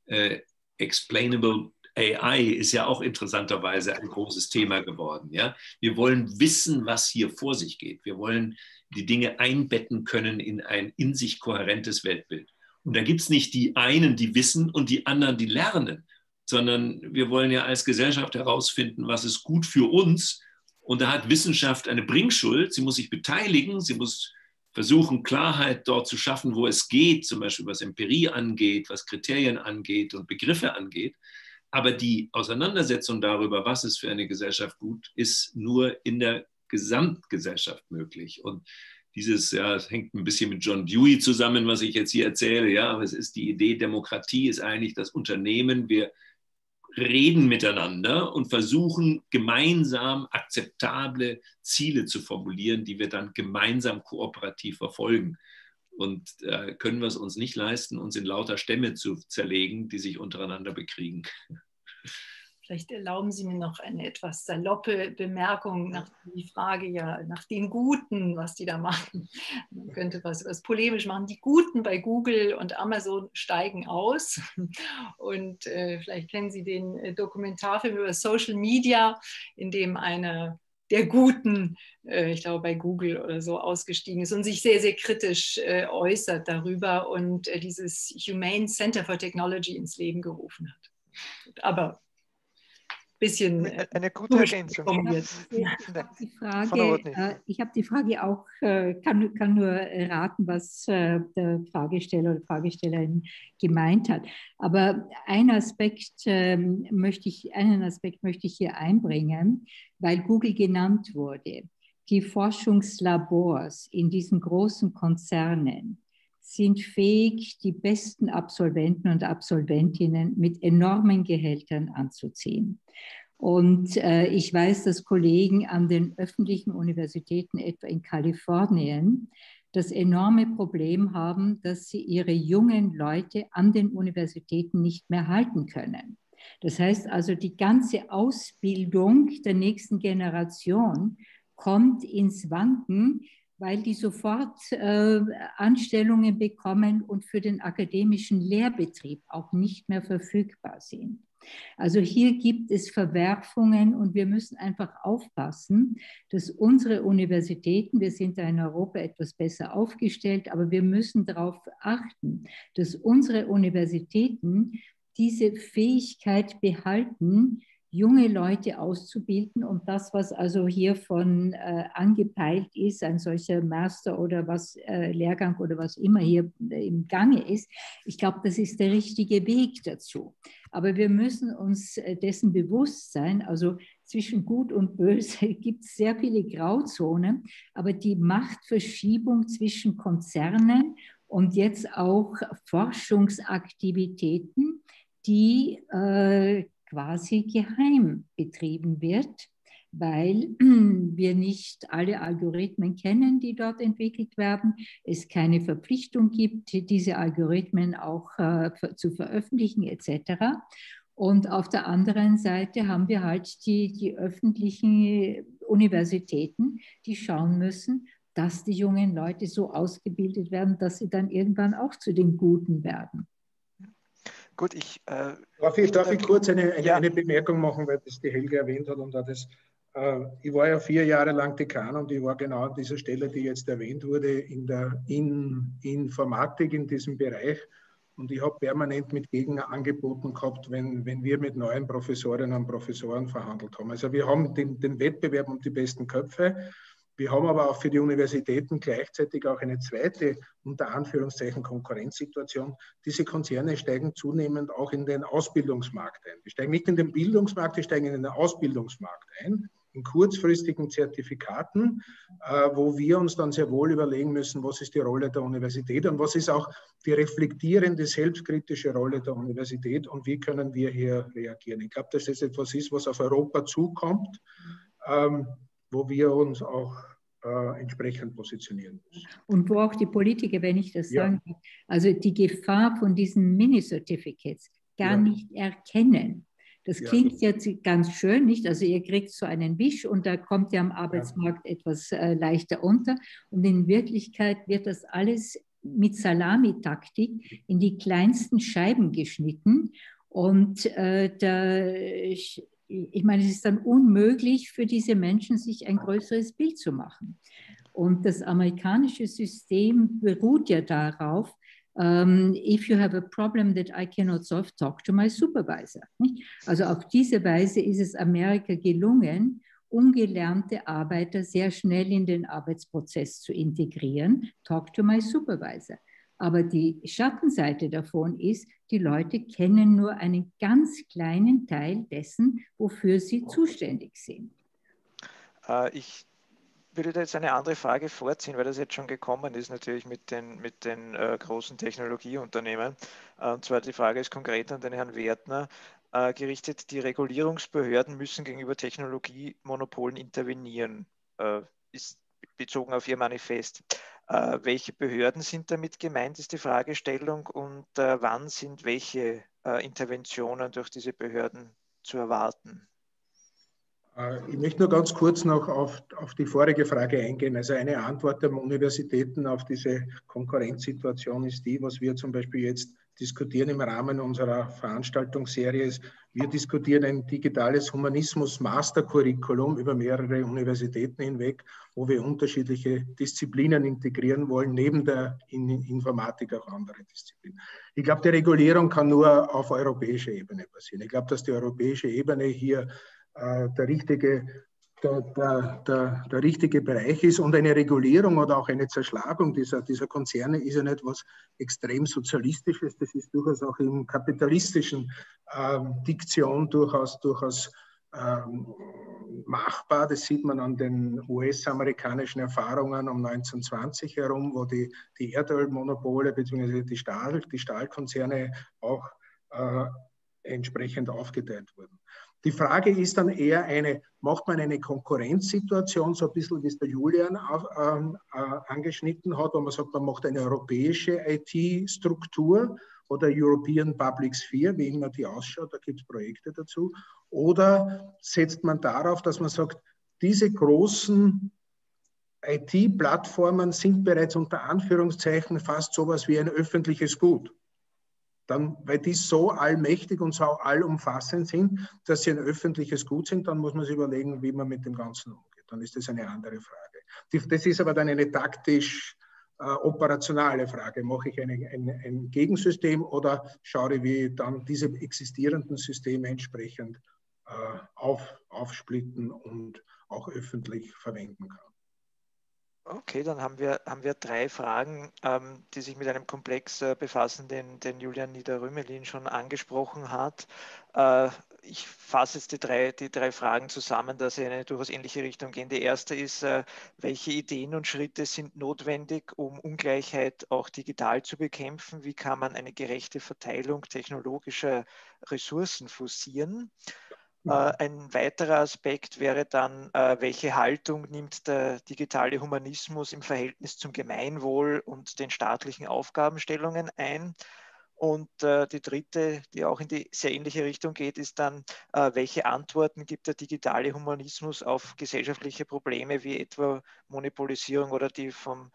äh, explainable AI ist ja auch interessanterweise ein großes Thema geworden. Ja? Wir wollen wissen, was hier vor sich geht. Wir wollen die Dinge einbetten können in ein in sich kohärentes Weltbild. Und da gibt es nicht die einen, die wissen und die anderen, die lernen, sondern wir wollen ja als Gesellschaft herausfinden, was ist gut für uns und da hat Wissenschaft eine Bringschuld. Sie muss sich beteiligen, sie muss versuchen, Klarheit dort zu schaffen, wo es geht, zum Beispiel was Empirie angeht, was Kriterien angeht und Begriffe angeht. Aber die Auseinandersetzung darüber, was ist für eine Gesellschaft gut, ist nur in der Gesamtgesellschaft möglich. Und dieses, ja, es hängt ein bisschen mit John Dewey zusammen, was ich jetzt hier erzähle, ja, aber es ist die Idee, Demokratie ist eigentlich das Unternehmen. Wir reden miteinander und versuchen gemeinsam akzeptable Ziele zu formulieren, die wir dann gemeinsam kooperativ verfolgen. Und äh, können wir es uns nicht leisten, uns in lauter Stämme zu zerlegen, die sich untereinander bekriegen. Vielleicht erlauben Sie mir noch eine etwas saloppe Bemerkung nach die Frage ja nach den Guten, was die da machen. Man könnte was, was polemisch machen. Die Guten bei Google und Amazon steigen aus. Und äh, vielleicht kennen Sie den äh, Dokumentarfilm über Social Media, in dem eine der Guten, äh, ich glaube bei Google oder so, ausgestiegen ist und sich sehr, sehr kritisch äh, äußert darüber und äh, dieses Humane Center for Technology ins Leben gerufen hat. Aber bisschen äh, eine gute Ergänzung. Ich habe die, Frage, äh, ich habe die Frage auch, äh, kann, kann nur raten, was der Fragesteller oder Fragestellerin gemeint hat. Aber ein Aspekt, ähm, möchte ich, einen Aspekt möchte ich hier einbringen, weil Google genannt wurde. Die Forschungslabors in diesen großen Konzernen sind fähig, die besten Absolventen und Absolventinnen mit enormen Gehältern anzuziehen. Und äh, ich weiß, dass Kollegen an den öffentlichen Universitäten, etwa in Kalifornien, das enorme Problem haben, dass sie ihre jungen Leute an den Universitäten nicht mehr halten können. Das heißt also, die ganze Ausbildung der nächsten Generation kommt ins Wanken, weil die sofort äh, Anstellungen bekommen und für den akademischen Lehrbetrieb auch nicht mehr verfügbar sind. Also hier gibt es Verwerfungen und wir müssen einfach aufpassen, dass unsere Universitäten, wir sind da in Europa etwas besser aufgestellt, aber wir müssen darauf achten, dass unsere Universitäten diese Fähigkeit behalten, junge Leute auszubilden und das, was also hier von äh, angepeilt ist, ein solcher Master oder was äh, Lehrgang oder was immer hier äh, im Gange ist, ich glaube, das ist der richtige Weg dazu. Aber wir müssen uns äh, dessen bewusst sein, also zwischen Gut und Böse gibt es sehr viele Grauzonen, aber die Machtverschiebung zwischen Konzernen und jetzt auch Forschungsaktivitäten, die äh, quasi geheim betrieben wird, weil wir nicht alle Algorithmen kennen, die dort entwickelt werden, es keine Verpflichtung gibt, diese Algorithmen auch äh, zu veröffentlichen etc. Und auf der anderen Seite haben wir halt die, die öffentlichen Universitäten, die schauen müssen, dass die jungen Leute so ausgebildet werden, dass sie dann irgendwann auch zu den Guten werden. Gut, ich. Äh, darf ich, darf ich kurz eine, eine, ja. eine, Bemerkung machen, weil das die Helge erwähnt hat und das. Äh, ich war ja vier Jahre lang Dekan und ich war genau an dieser Stelle, die jetzt erwähnt wurde, in der in Informatik, in diesem Bereich. Und ich habe permanent mit Gegenangeboten gehabt, wenn, wenn wir mit neuen Professorinnen und Professoren verhandelt haben. Also wir haben den, den Wettbewerb um die besten Köpfe wir haben aber auch für die Universitäten gleichzeitig auch eine zweite, unter Anführungszeichen, Konkurrenzsituation. Diese Konzerne steigen zunehmend auch in den Ausbildungsmarkt ein. Die steigen nicht in den Bildungsmarkt, die steigen in den Ausbildungsmarkt ein, in kurzfristigen Zertifikaten, äh, wo wir uns dann sehr wohl überlegen müssen, was ist die Rolle der Universität und was ist auch die reflektierende, selbstkritische Rolle der Universität und wie können wir hier reagieren. Ich glaube, dass das etwas ist, was auf Europa zukommt. Wo wir uns auch äh, entsprechend positionieren müssen. Und wo auch die Politiker, wenn ich das ja. sagen kann, also die Gefahr von diesen Mini-Certificates gar ja. nicht erkennen. Das klingt ja. jetzt ganz schön, nicht? Also ihr kriegt so einen Wisch und da kommt ihr am Arbeitsmarkt etwas äh, leichter unter. Und in Wirklichkeit wird das alles mit Salamitaktik in die kleinsten Scheiben geschnitten. Und äh, da ich meine, es ist dann unmöglich für diese Menschen, sich ein größeres Bild zu machen. Und das amerikanische System beruht ja darauf, um, ähm, if you have a problem that I cannot solve, talk to my supervisor. Also auf diese Weise ist es Amerika gelungen, ungelernte Arbeiter sehr schnell in den Arbeitsprozess zu integrieren. Talk to my supervisor. Aber die Schattenseite davon ist, die Leute kennen nur einen ganz kleinen Teil dessen, wofür sie zuständig sind. Äh, ich würde da jetzt eine andere Frage vorziehen, weil das jetzt schon gekommen ist, natürlich mit den, mit den äh, großen Technologieunternehmen. Äh, und zwar die Frage ist konkret an den Herrn Wertner äh, gerichtet, die Regulierungsbehörden müssen gegenüber Technologiemonopolen intervenieren, ist bezogen auf Ihr Manifest. Äh, welche Behörden sind damit gemeint, ist die Fragestellung und äh, wann sind welche äh, Interventionen durch diese Behörden zu erwarten? Äh, ich möchte nur ganz kurz noch auf, auf die vorige Frage eingehen. Also eine Antwort der Universitäten auf diese Konkurrenzsituation ist die, was wir zum Beispiel jetzt diskutieren im Rahmen unserer Veranstaltungsserie ist, wir diskutieren ein digitales Humanismus-Mastercurriculum über mehrere Universitäten hinweg, wo wir unterschiedliche Disziplinen integrieren wollen, neben der Informatik auch andere Disziplinen. Ich glaube, die Regulierung kann nur auf europäischer Ebene passieren. Ich glaube, dass die europäische Ebene hier äh, der richtige der, der, der, der, richtige Bereich ist. Und eine Regulierung oder auch eine Zerschlagung dieser, dieser Konzerne ist ja nicht etwas extrem Sozialistisches. Das ist durchaus auch in kapitalistischen ähm, Diktion durchaus, durchaus ähm, machbar. Das sieht man an den US-amerikanischen Erfahrungen um 1920 herum, wo die, die Erdölmonopole bzw. Die, Stahl, die Stahlkonzerne auch äh, entsprechend aufgeteilt wurden. Die Frage ist dann eher eine, macht man eine Konkurrenzsituation, so ein bisschen wie es der Julian auf, ähm, äh, angeschnitten hat, wo man sagt, man macht eine europäische IT-Struktur oder European Public Sphere, wie immer die ausschaut, da gibt es Projekte dazu. Oder setzt man darauf, dass man sagt, diese großen IT-Plattformen sind bereits unter Anführungszeichen fast sowas wie ein öffentliches Gut. Dann, weil die so allmächtig und so allumfassend sind, dass sie ein öffentliches Gut sind, dann muss man sich überlegen, wie man mit dem Ganzen umgeht. Dann ist das eine andere Frage. Das ist aber dann eine taktisch äh, operationale Frage. Mache ich eine, ein, ein Gegensystem oder schaue ich, wie dann diese existierenden Systeme entsprechend äh, auf, aufsplitten und auch öffentlich verwenden kann. Okay, dann haben wir, haben wir drei Fragen, ähm, die sich mit einem Komplex äh, befassen, den, den Julian Niederrümelin schon angesprochen hat. Äh, ich fasse jetzt die drei, die drei Fragen zusammen, dass sie in eine durchaus ähnliche Richtung gehen. Die erste ist, äh, welche Ideen und Schritte sind notwendig, um Ungleichheit auch digital zu bekämpfen? Wie kann man eine gerechte Verteilung technologischer Ressourcen forcieren? Äh, ein weiterer Aspekt wäre dann, äh, welche Haltung nimmt der digitale Humanismus im Verhältnis zum Gemeinwohl und den staatlichen Aufgabenstellungen ein? Und äh, die dritte, die auch in die sehr ähnliche Richtung geht, ist dann, welche Antworten gibt der digitale Humanismus auf gesellschaftliche Probleme wie etwa Monopolisierung oder die vom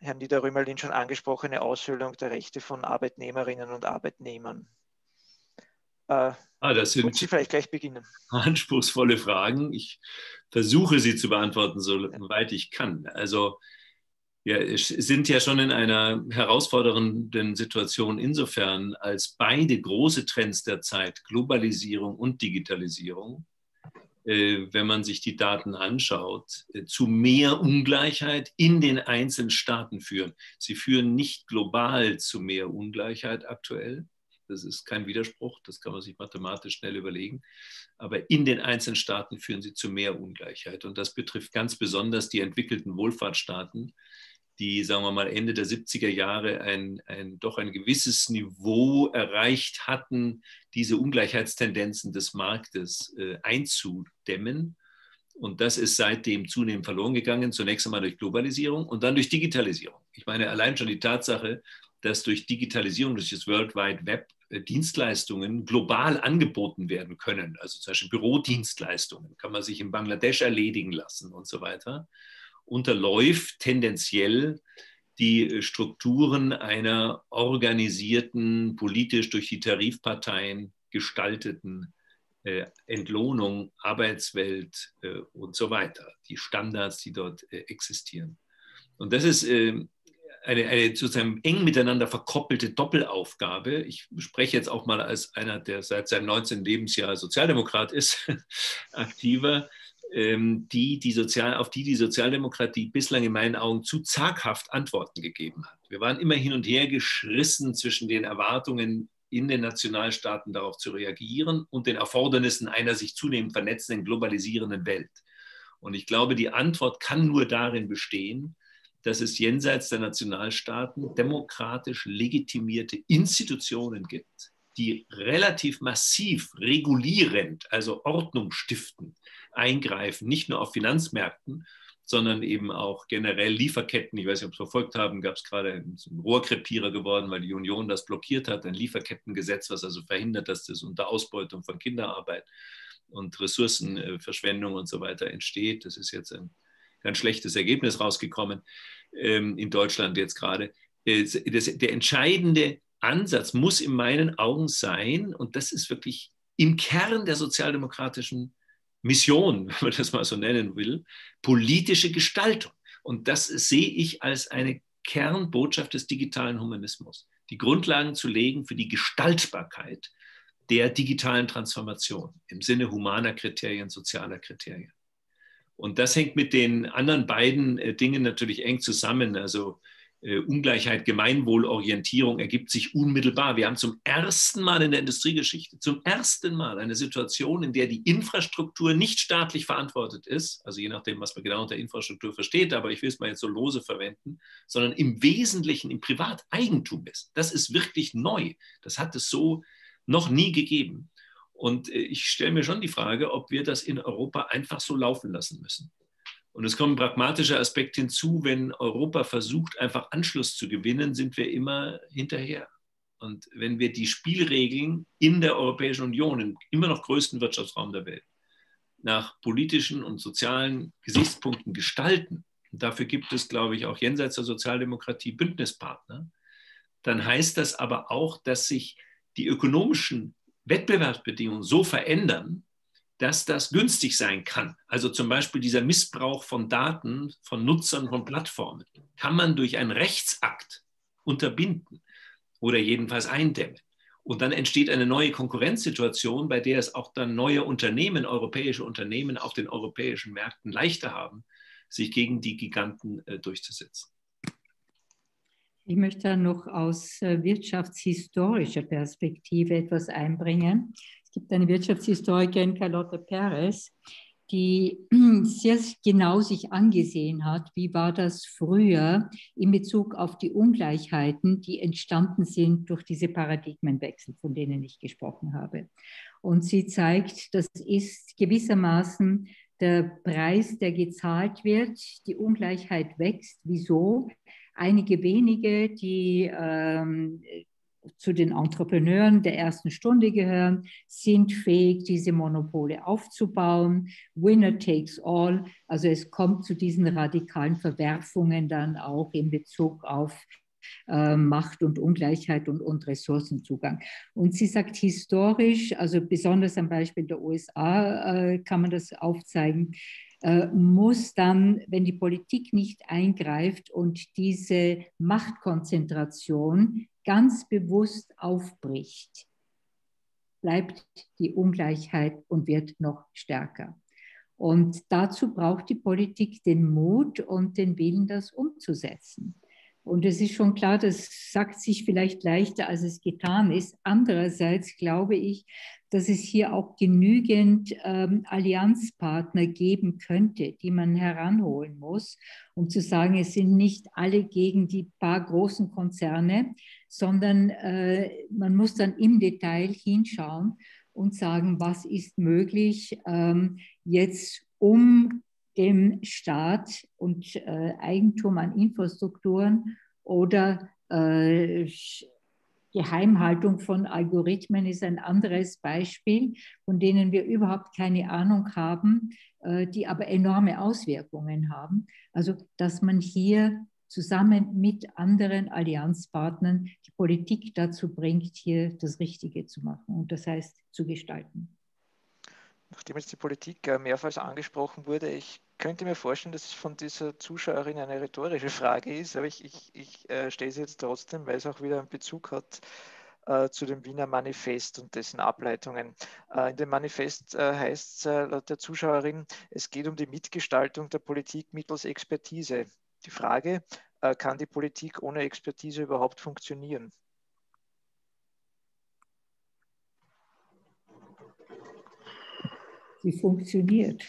Herrn Niederrömerlin schon angesprochene Aushöhlung der Rechte von Arbeitnehmerinnen und Arbeitnehmern? Äh, ah, das sind Sie vielleicht gleich beginnen. Anspruchsvolle Fragen. Ich versuche sie zu beantworten, soweit ich kann. Also wir sind ja schon in einer herausfordernden Situation insofern, als beide große Trends der Zeit, Globalisierung und Digitalisierung, äh, wenn man sich die Daten anschaut, äh, zu mehr Ungleichheit in den einzelnen Staaten führen. Sie führen nicht global zu mehr Ungleichheit aktuell, das ist kein Widerspruch, das kann man sich mathematisch schnell überlegen. Aber in den einzelnen Staaten führen sie zu mehr Ungleichheit. Und das betrifft ganz besonders die entwickelten Wohlfahrtsstaaten, die, sagen wir mal, Ende der 70er Jahre ein, ein, doch ein gewisses Niveau erreicht hatten, diese Ungleichheitstendenzen des Marktes äh, einzudämmen. Und das ist seitdem zunehmend verloren gegangen, zunächst einmal durch Globalisierung und dann durch Digitalisierung. Ich meine, allein schon die Tatsache, dass durch Digitalisierung, durch das World Wide Web Dienstleistungen global angeboten werden können. Also zum Beispiel Bürodienstleistungen kann man sich in Bangladesch erledigen lassen und so weiter. Unterläuft tendenziell die äh, Strukturen einer organisierten, politisch durch die Tarifparteien gestalteten äh, Entlohnung, Arbeitswelt äh, und so weiter, die Standards, die dort äh, existieren. Und das ist ähm, eine, eine sozusagen eng miteinander verkoppelte Doppelaufgabe. Ich spreche jetzt auch mal als einer, der seit seinem 19. Lebensjahr Sozialdemokrat ist, aktiver, ähm, die, die Sozial, auf die die Sozialdemokratie bislang in meinen Augen zu zaghaft Antworten gegeben hat. Wir waren immer hin und her geschrissen zwischen den Erwartungen in den Nationalstaaten darauf zu reagieren und den Erfordernissen einer sich zunehmend vernetzenden, globalisierenden Welt. Und ich glaube, die Antwort kann nur darin bestehen, dass es jenseits der Nationalstaaten demokratisch legitimierte Institutionen gibt, die relativ massiv regulierend, also Ordnung stiften, eingreifen, nicht nur auf Finanzmärkten, sondern eben auch generell Lieferketten. Ich weiß nicht, ob Sie verfolgt haben, gab es gerade einen Rohrkrepierer geworden, weil die Union das blockiert hat, ein Lieferkettengesetz, was also verhindert, dass das unter Ausbeutung von Kinderarbeit und Ressourcenverschwendung und so weiter entsteht. Das ist jetzt ein ganz schlechtes Ergebnis rausgekommen ähm, in Deutschland jetzt gerade. Äh, der entscheidende Ansatz muss in meinen Augen sein, und das ist wirklich im Kern der sozialdemokratischen Mission, wenn man das mal so nennen will, politische Gestaltung. Und das sehe ich als eine Kernbotschaft des digitalen Humanismus, die Grundlagen zu legen für die Gestaltbarkeit der digitalen Transformation im Sinne humaner Kriterien, sozialer Kriterien. Und das hängt mit den anderen beiden äh, Dingen natürlich eng zusammen. Also äh, Ungleichheit, Gemeinwohlorientierung ergibt sich unmittelbar. Wir haben zum ersten Mal in der Industriegeschichte, zum ersten Mal eine Situation, in der die Infrastruktur nicht staatlich verantwortet ist, also je nachdem, was man genau unter Infrastruktur versteht, aber ich will es mal jetzt so lose verwenden, sondern im Wesentlichen im Privateigentum ist. Das ist wirklich neu. Das hat es so noch nie gegeben. Und ich stelle mir schon die Frage, ob wir das in Europa einfach so laufen lassen müssen. Und es kommt ein pragmatischer Aspekt hinzu, wenn Europa versucht, einfach Anschluss zu gewinnen, sind wir immer hinterher. Und wenn wir die Spielregeln in der Europäischen Union, im immer noch größten Wirtschaftsraum der Welt, nach politischen und sozialen Gesichtspunkten gestalten, und dafür gibt es, glaube ich, auch jenseits der Sozialdemokratie Bündnispartner, dann heißt das aber auch, dass sich die ökonomischen Wettbewerbsbedingungen so verändern, dass das günstig sein kann. Also zum Beispiel dieser Missbrauch von Daten von Nutzern von Plattformen kann man durch einen Rechtsakt unterbinden oder jedenfalls eindämmen. Und dann entsteht eine neue Konkurrenzsituation, bei der es auch dann neue Unternehmen, europäische Unternehmen auf den europäischen Märkten leichter haben, sich gegen die Giganten äh, durchzusetzen. Ich möchte noch aus äh, wirtschaftshistorischer Perspektive etwas einbringen. Es gibt eine Wirtschaftshistorikerin, Carlotta Perez, die sehr genau sich angesehen hat, wie war das früher in Bezug auf die Ungleichheiten, die entstanden sind durch diese Paradigmenwechsel, von denen ich gesprochen habe. Und sie zeigt, das ist gewissermaßen der Preis, der gezahlt wird. Die Ungleichheit wächst. Wieso? Einige wenige, die ähm, zu den Entrepreneuren der ersten Stunde gehören, sind fähig, diese Monopole aufzubauen. Winner takes all. Also es kommt zu diesen radikalen Verwerfungen dann auch in Bezug auf äh, Macht und Ungleichheit und, und Ressourcenzugang. Und sie sagt historisch, also besonders am Beispiel der USA äh, kann man das aufzeigen, muss dann, wenn die Politik nicht eingreift und diese Machtkonzentration ganz bewusst aufbricht, bleibt die Ungleichheit und wird noch stärker. Und dazu braucht die Politik den Mut und den Willen, das umzusetzen. Und es ist schon klar, das sagt sich vielleicht leichter, als es getan ist. Andererseits glaube ich, dass es hier auch genügend ähm, Allianzpartner geben könnte, die man heranholen muss, um zu sagen, es sind nicht alle gegen die paar großen Konzerne, sondern äh, man muss dann im Detail hinschauen und sagen, was ist möglich ähm, jetzt, um dem Staat und äh, Eigentum an Infrastrukturen oder äh, Geheimhaltung von Algorithmen ist ein anderes Beispiel, von denen wir überhaupt keine Ahnung haben, äh, die aber enorme Auswirkungen haben. Also, dass man hier zusammen mit anderen Allianzpartnern die Politik dazu bringt, hier das Richtige zu machen und das heißt zu gestalten. Nachdem jetzt die Politik äh, mehrfach angesprochen wurde, ich könnte mir vorstellen, dass es von dieser Zuschauerin eine rhetorische Frage ist, aber ich, ich, ich äh, stelle sie jetzt trotzdem, weil es auch wieder einen Bezug hat äh, zu dem Wiener Manifest und dessen Ableitungen. In dem Manifest heißt es laut der Zuschauerin, es geht um die Mitgestaltung der Politik mittels Expertise. Die Frage, kann die Politik ohne Expertise überhaupt funktionieren? Sie funktioniert.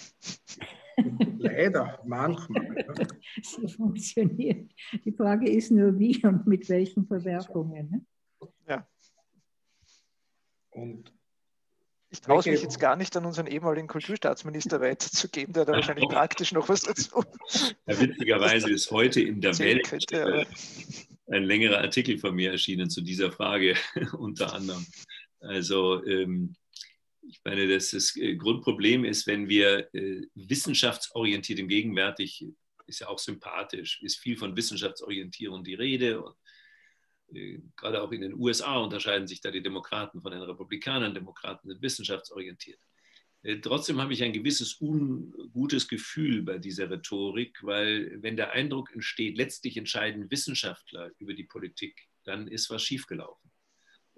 Leider, manchmal. Sie funktioniert. Die Frage ist nur, wie und mit welchen Verwerfungen. Ne? Ja. Und ich traue mich jetzt gar nicht an unseren ehemaligen Kulturstaatsminister weiterzugeben, der hat wahrscheinlich praktisch noch was dazu. Ja, witzigerweise ist heute in der Welt könnte, ein längerer Artikel von mir erschienen zu dieser Frage, unter anderem. Also ähm, ich meine, dass das äh, Grundproblem ist, wenn wir äh, wissenschaftsorientiert im Gegenwärtig, ist ja auch sympathisch, ist viel von Wissenschaftsorientierung die Rede. Und, äh, gerade auch in den USA unterscheiden sich da die Demokraten von den Republikanern. Demokraten sind wissenschaftsorientiert. Trotzdem habe ich ein gewisses ungutes Gefühl bei dieser Rhetorik, weil wenn der Eindruck entsteht, letztlich entscheiden Wissenschaftler über die Politik, dann ist was schiefgelaufen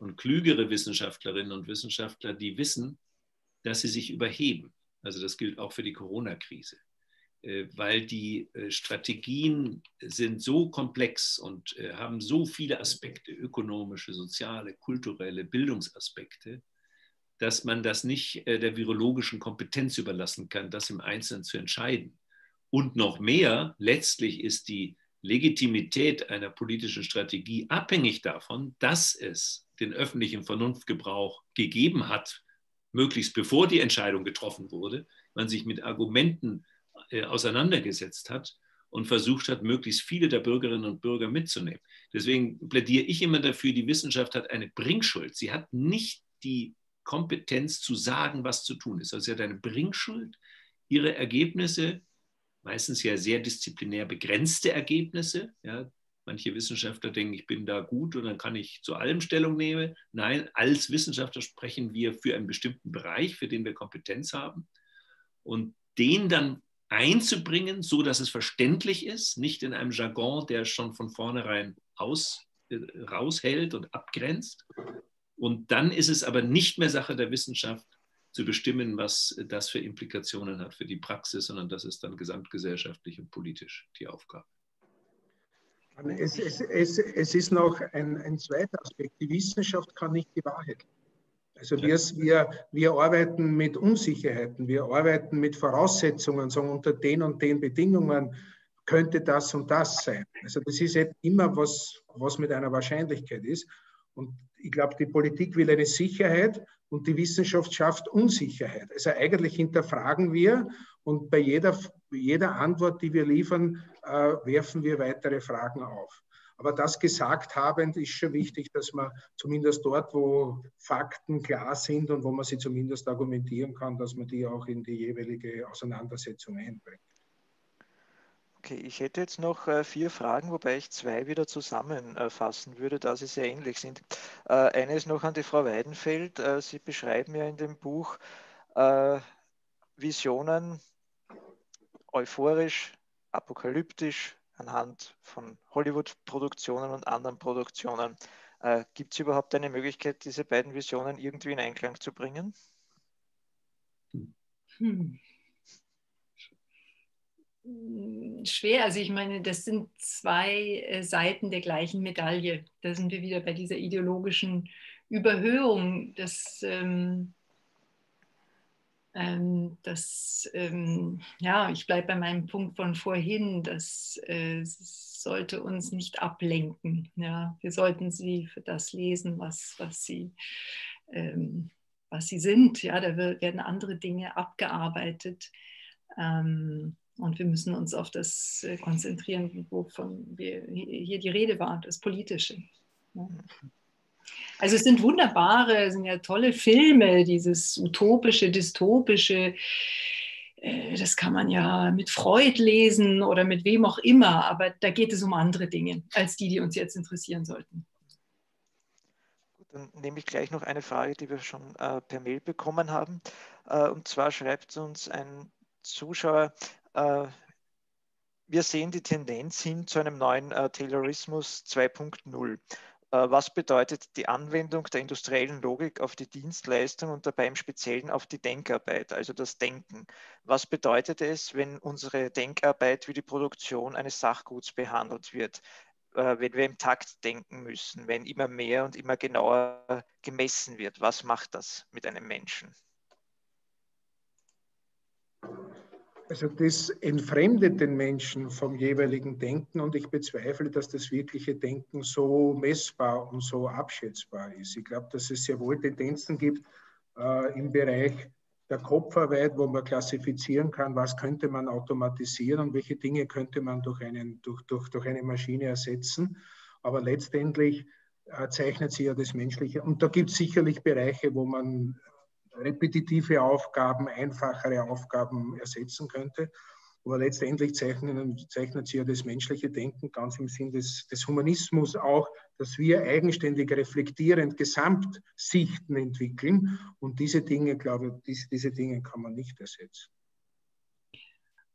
und klügere Wissenschaftlerinnen und Wissenschaftler, die wissen, dass sie sich überheben. Also das gilt auch für die Corona-Krise, äh, weil die äh, Strategien sind so komplex und äh, haben so viele Aspekte, ökonomische, soziale, kulturelle, Bildungsaspekte, dass man das nicht der virologischen Kompetenz überlassen kann, das im Einzelnen zu entscheiden. Und noch mehr, letztlich ist die Legitimität einer politischen Strategie abhängig davon, dass es den öffentlichen Vernunftgebrauch gegeben hat möglichst bevor die Entscheidung getroffen wurde, man sich mit Argumenten äh, auseinandergesetzt hat und versucht hat, möglichst viele der Bürgerinnen und Bürger mitzunehmen. Deswegen plädiere ich immer dafür, die Wissenschaft hat eine Bringschuld. Sie hat nicht die Kompetenz zu sagen, was zu tun ist. Also sie hat eine Bringschuld, ihre Ergebnisse, meistens ja sehr disziplinär begrenzte Ergebnisse, ja, Manche Wissenschaftler denken, ich bin da gut und dann kann ich zu allem Stellung nehmen. Nein, als Wissenschaftler sprechen wir für einen bestimmten Bereich, für den wir Kompetenz haben. Und den dann einzubringen, so dass es verständlich ist, nicht in einem Jargon, der schon von vornherein aus, äh, raushält und abgrenzt. Und dann ist es aber nicht mehr Sache der Wissenschaft zu bestimmen, was das für Implikationen hat für die Praxis, sondern das ist dann gesamtgesellschaftlich und politisch die Aufgabe. Es, es, es, es ist noch ein, ein zweiter Aspekt. Die Wissenschaft kann nicht die Wahrheit. Also wir, wir, wir arbeiten mit Unsicherheiten, wir arbeiten mit Voraussetzungen, sagen unter den und den Bedingungen könnte das und das sein. Also das ist immer was, was mit einer Wahrscheinlichkeit ist. Und ich glaube, die Politik will eine Sicherheit und die Wissenschaft schafft Unsicherheit. Also eigentlich hinterfragen wir und bei jeder, jeder Antwort, die wir liefern, äh, werfen wir weitere Fragen auf. Aber das gesagt habend ist schon wichtig, dass man zumindest dort, wo Fakten klar sind und wo man sie zumindest argumentieren kann, dass man die auch in die jeweilige Auseinandersetzung einbringt. Okay, ich hätte jetzt noch äh, vier Fragen, wobei ich zwei wieder zusammenfassen würde, da sie sehr ähnlich sind. Äh, eine ist noch an die Frau Weidenfeld. Sie beschreiben ja in dem Buch Visionen euphorisch, apokalyptisch anhand von Hollywood-Produktionen und anderen Produktionen. Äh, Gibt es überhaupt eine Möglichkeit, diese beiden Visionen irgendwie in Einklang zu bringen? Hm. Schwer, also ich meine, das sind zwei äh, Seiten der gleichen Medaille. Da sind wir wieder bei dieser ideologischen Überhöhung. Das, ähm, ähm, das, ähm, ja, ich bleibe bei meinem Punkt von vorhin, das äh, sollte uns nicht ablenken. Ja. Wir sollten sie für das lesen, was, was, sie, ähm, was sie sind. Ja. Da werden andere Dinge abgearbeitet. Ähm, und wir müssen uns auf das äh, konzentrieren, wovon wir hier die Rede war, das Politische. Ja. Also es sind wunderbare, es sind ja tolle Filme, dieses utopische, dystopische. Äh, das kann man ja mit Freud lesen oder mit wem auch immer, aber da geht es um andere Dinge als die, die uns jetzt interessieren sollten. Dann nehme ich gleich noch eine Frage, die wir schon äh, per Mail bekommen haben. Äh, und zwar schreibt uns ein Zuschauer, äh, wir sehen die Tendenz hin zu einem neuen äh, Taylorismus 2.0. Äh, was bedeutet die Anwendung der industriellen Logik auf die Dienstleistung und dabei im Speziellen auf die Denkarbeit, also das Denken? Was bedeutet es, wenn unsere Denkarbeit wie die Produktion eines Sachguts behandelt wird? Äh, wenn wir im Takt denken müssen, wenn immer mehr und immer genauer gemessen wird, was macht das mit einem Menschen? Also das entfremdet den Menschen vom jeweiligen Denken und ich bezweifle, dass das wirkliche Denken so messbar und so abschätzbar ist. Ich glaube, dass es sehr wohl Tendenzen gibt äh, im Bereich der Kopfarbeit, wo man klassifizieren kann, was könnte man automatisieren und welche Dinge könnte man durch, einen, durch, durch, durch eine Maschine ersetzen. Aber letztendlich äh, zeichnet sie ja das Menschliche. Und da gibt es sicherlich Bereiche, wo man repetitive Aufgaben, einfachere Aufgaben ersetzen könnte. Aber letztendlich zeichnen, zeichnet sie ja das menschliche Denken ganz im Sinn des, des Humanismus auch, dass wir eigenständig reflektierend Gesamtsichten entwickeln. Und diese Dinge, glaube ich, diese, diese Dinge kann man nicht ersetzen.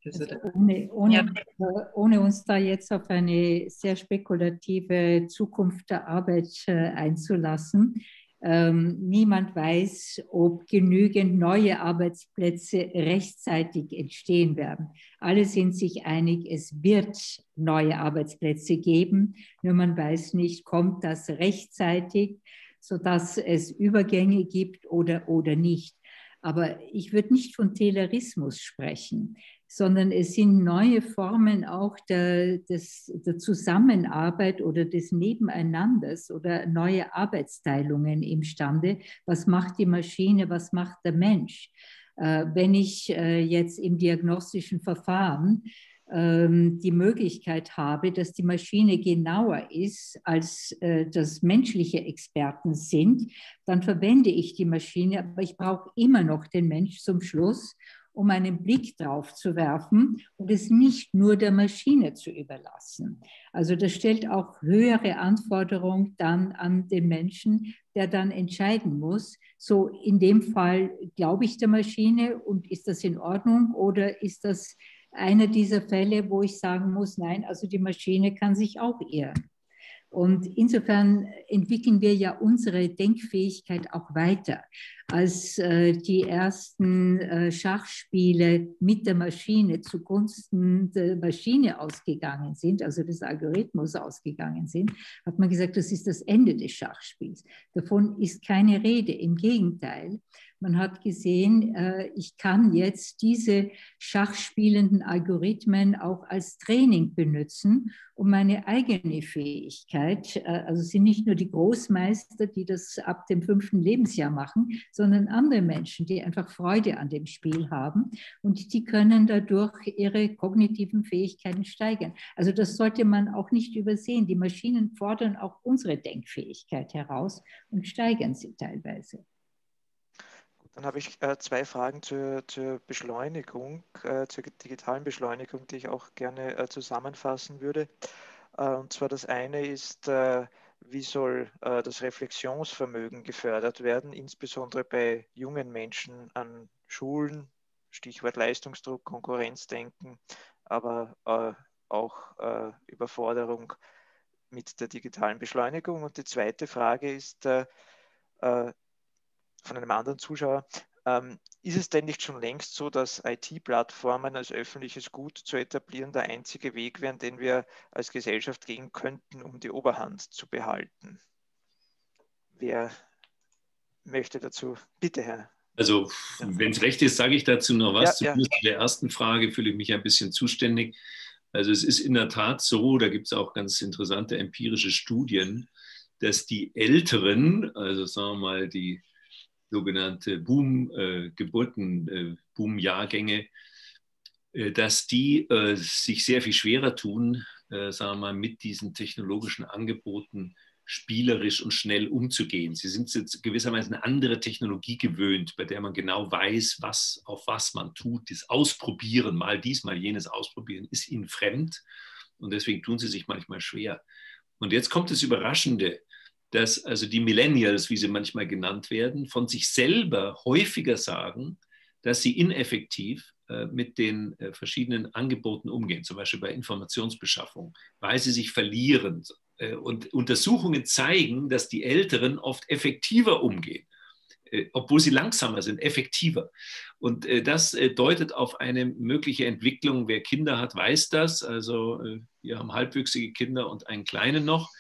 Also ohne, ohne, ja. ohne, uns da jetzt auf eine sehr spekulative Zukunft der Arbeit äh, einzulassen, ähm, niemand weiß, ob genügend neue Arbeitsplätze rechtzeitig entstehen werden. Alle sind sich einig, es wird neue Arbeitsplätze geben, nur man weiß nicht, kommt das rechtzeitig, sodass es Übergänge gibt oder, oder nicht. Aber ich würde nicht von Taylorismus sprechen, sondern es sind neue Formen auch der, des, der Zusammenarbeit oder des Nebeneinanders oder neue Arbeitsteilungen imstande. Was macht die Maschine, was macht der Mensch? Äh, wenn ich äh, jetzt im diagnostischen Verfahren ähm, die Möglichkeit habe, dass die Maschine genauer ist, als äh, das menschliche Experten sind, dann verwende ich die Maschine, aber ich brauche immer noch den Mensch zum Schluss, um einen Blick drauf zu werfen und es nicht nur der Maschine zu überlassen. Also das stellt auch höhere Anforderungen dann an den Menschen, der dann entscheiden muss, so in dem Fall glaube ich der Maschine und ist das in Ordnung oder ist das einer dieser Fälle, wo ich sagen muss, nein, also die Maschine kann sich auch irren. Und insofern entwickeln wir ja unsere Denkfähigkeit auch weiter. Als äh, die ersten äh, Schachspiele mit der Maschine zugunsten der Maschine ausgegangen sind, also des Algorithmus ausgegangen sind, hat man gesagt, das ist das Ende des Schachspiels. Davon ist keine Rede. Im Gegenteil, man hat gesehen, äh, ich kann jetzt diese schachspielenden Algorithmen auch als Training benutzen, um meine eigene Fähigkeit, äh, also sind nicht nur die Großmeister, die das ab dem fünften Lebensjahr machen, sondern andere Menschen, die einfach Freude an dem Spiel haben und die können dadurch ihre kognitiven Fähigkeiten steigern. Also das sollte man auch nicht übersehen. Die Maschinen fordern auch unsere Denkfähigkeit heraus und steigern sie teilweise. Dann habe ich äh, zwei Fragen zur, zur Beschleunigung, äh, zur digitalen Beschleunigung, die ich auch gerne äh, zusammenfassen würde. Äh, und zwar das eine ist, äh, wie soll äh, das Reflexionsvermögen gefördert werden, insbesondere bei jungen Menschen an Schulen, Stichwort Leistungsdruck, Konkurrenzdenken, aber auch Überforderung mit der digitalen Beschleunigung. Und die zweite Frage ist, von einem anderen Zuschauer. Ähm, ist es denn nicht schon längst so, dass IT-Plattformen als öffentliches Gut zu etablieren der einzige Weg wären, den wir als Gesellschaft gehen könnten, um die Oberhand zu behalten? Wer möchte dazu? Bitte, Herr. Also, wenn es recht ist, sage ich dazu noch was. Ja, Zumindest ja. der ersten Frage fühle ich mich ein bisschen zuständig. Also, es ist in der Tat so, da gibt es auch ganz interessante empirische Studien, dass die Älteren, also sagen wir mal die sogenannte Boom-Geburten, äh, Boom-Jahrgänge, äh, dass die äh, sich sehr viel schwerer tun, sagen wir mal, mit diesen technologischen Angeboten spielerisch und schnell umzugehen. Sie sind jetzt gewisserweise eine andere Technologie gewöhnt, bei der man genau weiß, was, auf was man tut. Das Ausprobieren, mal dies, mal jenes Ausprobieren, ist ihnen fremd und deswegen tun sie sich manchmal schwer. Und jetzt kommt das Überraschende dass also die Millennials, wie sie manchmal genannt werden, von sich selber häufiger sagen, dass sie ineffektiv äh, mit den äh, verschiedenen Angeboten umgehen, zum Beispiel bei Informationsbeschaffung, weil sie sich verlieren. Äh, und Untersuchungen zeigen, dass die Älteren oft effektiver umgehen, obwohl sie langsamer sind, effektiver. Und das deutet auf eine mögliche Entwicklung. Wer Kinder hat, weiß das. Also wir haben halbwüchsige Kinder und einen kleinen noch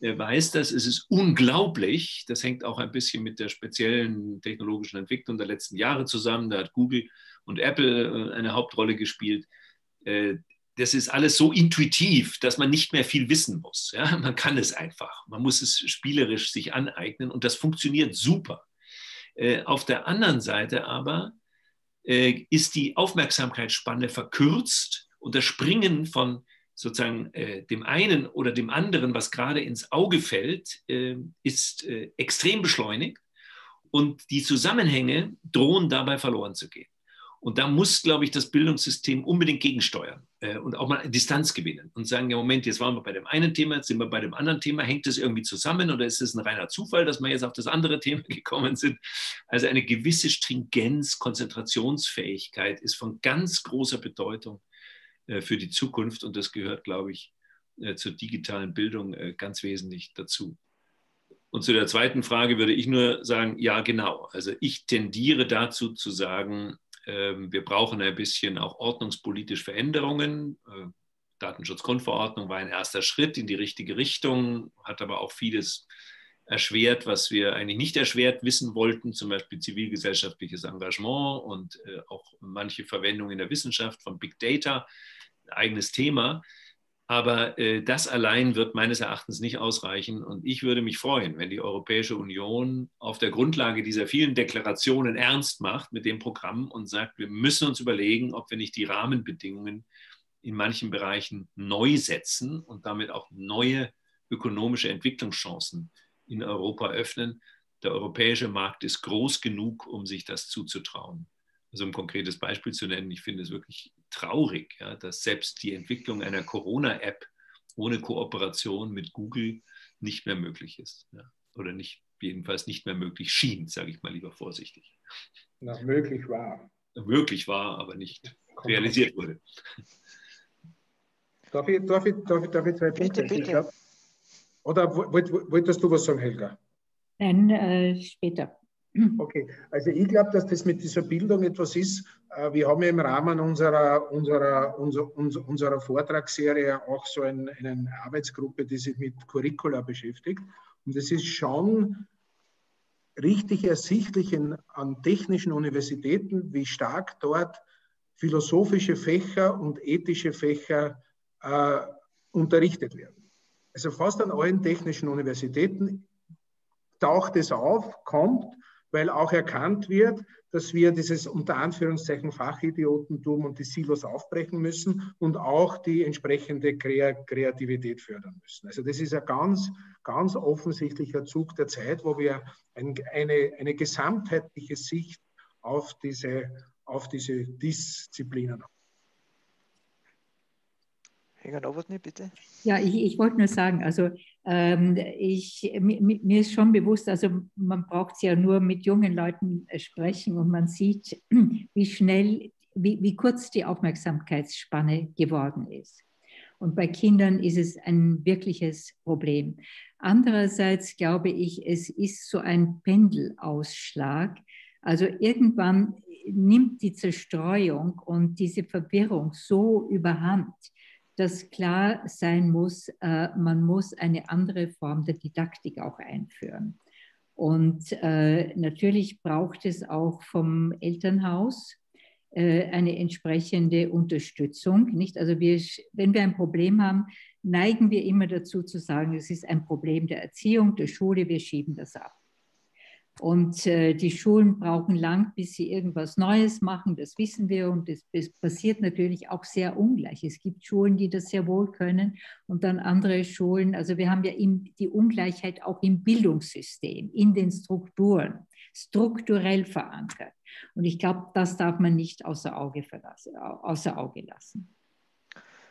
weiß das. Es ist unglaublich. Das hängt auch ein bisschen mit der speziellen technologischen Entwicklung der letzten Jahre zusammen. Da hat Google und Apple äh, eine Hauptrolle gespielt. Äh, das ist alles so intuitiv, dass man nicht mehr viel wissen muss. Ja? Man kann es einfach. Man muss es spielerisch sich aneignen und das funktioniert super. Äh, auf der anderen Seite aber ist die Aufmerksamkeitsspanne verkürzt und das Springen von sozusagen äh, dem einen oder dem anderen, was gerade ins Auge fällt, äh, ist äh, extrem beschleunigt und die Zusammenhänge drohen dabei verloren zu gehen. Und da muss, glaube ich, das Bildungssystem unbedingt gegensteuern äh, und auch mal Distanz gewinnen und sagen, ja, Moment, jetzt waren wir bei dem einen Thema, jetzt sind wir bei dem anderen Thema, hängt das irgendwie zusammen oder ist es ein reiner Zufall, dass wir jetzt auf das andere Thema gekommen sind? Also eine gewisse Stringenz, Konzentrationsfähigkeit ist von ganz großer Bedeutung für die Zukunft und das gehört, glaube ich, äh, zur digitalen Bildung äh, ganz wesentlich dazu. Und zu der zweiten Frage würde ich nur sagen, ja, genau. Also ich tendiere dazu zu sagen, ähm, wir brauchen ein bisschen auch ordnungspolitisch Veränderungen. Datenschutzgrundverordnung war ein erster Schritt in die richtige Richtung, hat aber auch vieles erschwert, was wir eigentlich nicht erschwert wissen wollten, zum Beispiel zivilgesellschaftliches Engagement und äh, auch manche Verwendung in der Wissenschaft von Big Data, eigenes Thema. Aber äh, das allein wird meines Erachtens nicht ausreichen. Und ich würde mich freuen, wenn die Europäische Union auf der Grundlage dieser vielen Deklarationen ernst macht mit dem Programm und sagt, wir müssen uns überlegen, ob wir nicht die Rahmenbedingungen in manchen Bereichen neu setzen und damit auch neue ökonomische Entwicklungschancen in Europa öffnen. Der europäische Markt ist groß genug, um sich das zuzutrauen. Also um ein konkretes Beispiel zu nennen, ich finde es wirklich traurig, ja, dass selbst die Entwicklung einer Corona-App ohne Kooperation mit Google nicht mehr möglich ist. Ja. Oder nicht, jedenfalls nicht mehr möglich schien, sage ich mal lieber vorsichtig. Na, möglich war. Möglich war, aber nicht realisiert wurde. Darf ich, darf ich, darf ich, darf ich zwei Punkte? Bitte, bitte. Oder wolltest du was sagen, Helga? Nein, äh, später. Okay, also ich glaube, dass das mit dieser Bildung etwas ist. Äh, wir haben ja im Rahmen unserer, unserer, unserer, unserer Vortragsserie auch so ein, eine Arbeitsgruppe, die sich mit Curricula beschäftigt. Und es ist schon richtig ersichtlich in, an technischen Universitäten, wie stark dort philosophische Fächer und ethische Fächer äh, unterrichtet werden. Also fast an allen technischen Universitäten taucht es auf, kommt weil auch erkannt wird, dass wir dieses unter Anführungszeichen Fachidiotentum und die Silos aufbrechen müssen und auch die entsprechende Kreativität fördern müssen. Also das ist ein ganz, ganz offensichtlicher Zug der Zeit, wo wir ein, eine, eine gesamtheitliche Sicht auf diese, auf diese Disziplinen haben. Bitte. Ja, ich, ich wollte nur sagen, also ähm, ich, mir, mir, ist schon bewusst, also man braucht ja nur mit jungen Leuten äh, sprechen und man sieht, wie schnell, wie, wie kurz die Aufmerksamkeitsspanne geworden ist. Und bei Kindern ist es ein wirkliches Problem. Andererseits glaube ich, es ist so ein Pendelausschlag. Also irgendwann nimmt die Zerstreuung und diese Verwirrung so überhand, dass klar sein muss, äh, man muss eine andere Form der Didaktik auch einführen. Und äh, natürlich braucht es auch vom Elternhaus äh, eine entsprechende Unterstützung. Nicht? Also wir, wenn wir ein Problem haben, neigen wir immer dazu zu sagen, es ist ein Problem der Erziehung, der Schule, wir schieben das ab. Und äh, die Schulen brauchen lang, bis sie irgendwas Neues machen, das wissen wir. Und es, es passiert natürlich auch sehr ungleich. Es gibt Schulen, die das sehr wohl können und dann andere Schulen. Also wir haben ja die Ungleichheit auch im Bildungssystem, in den Strukturen, strukturell verankert. Und ich glaube, das darf man nicht außer Auge, außer Auge lassen.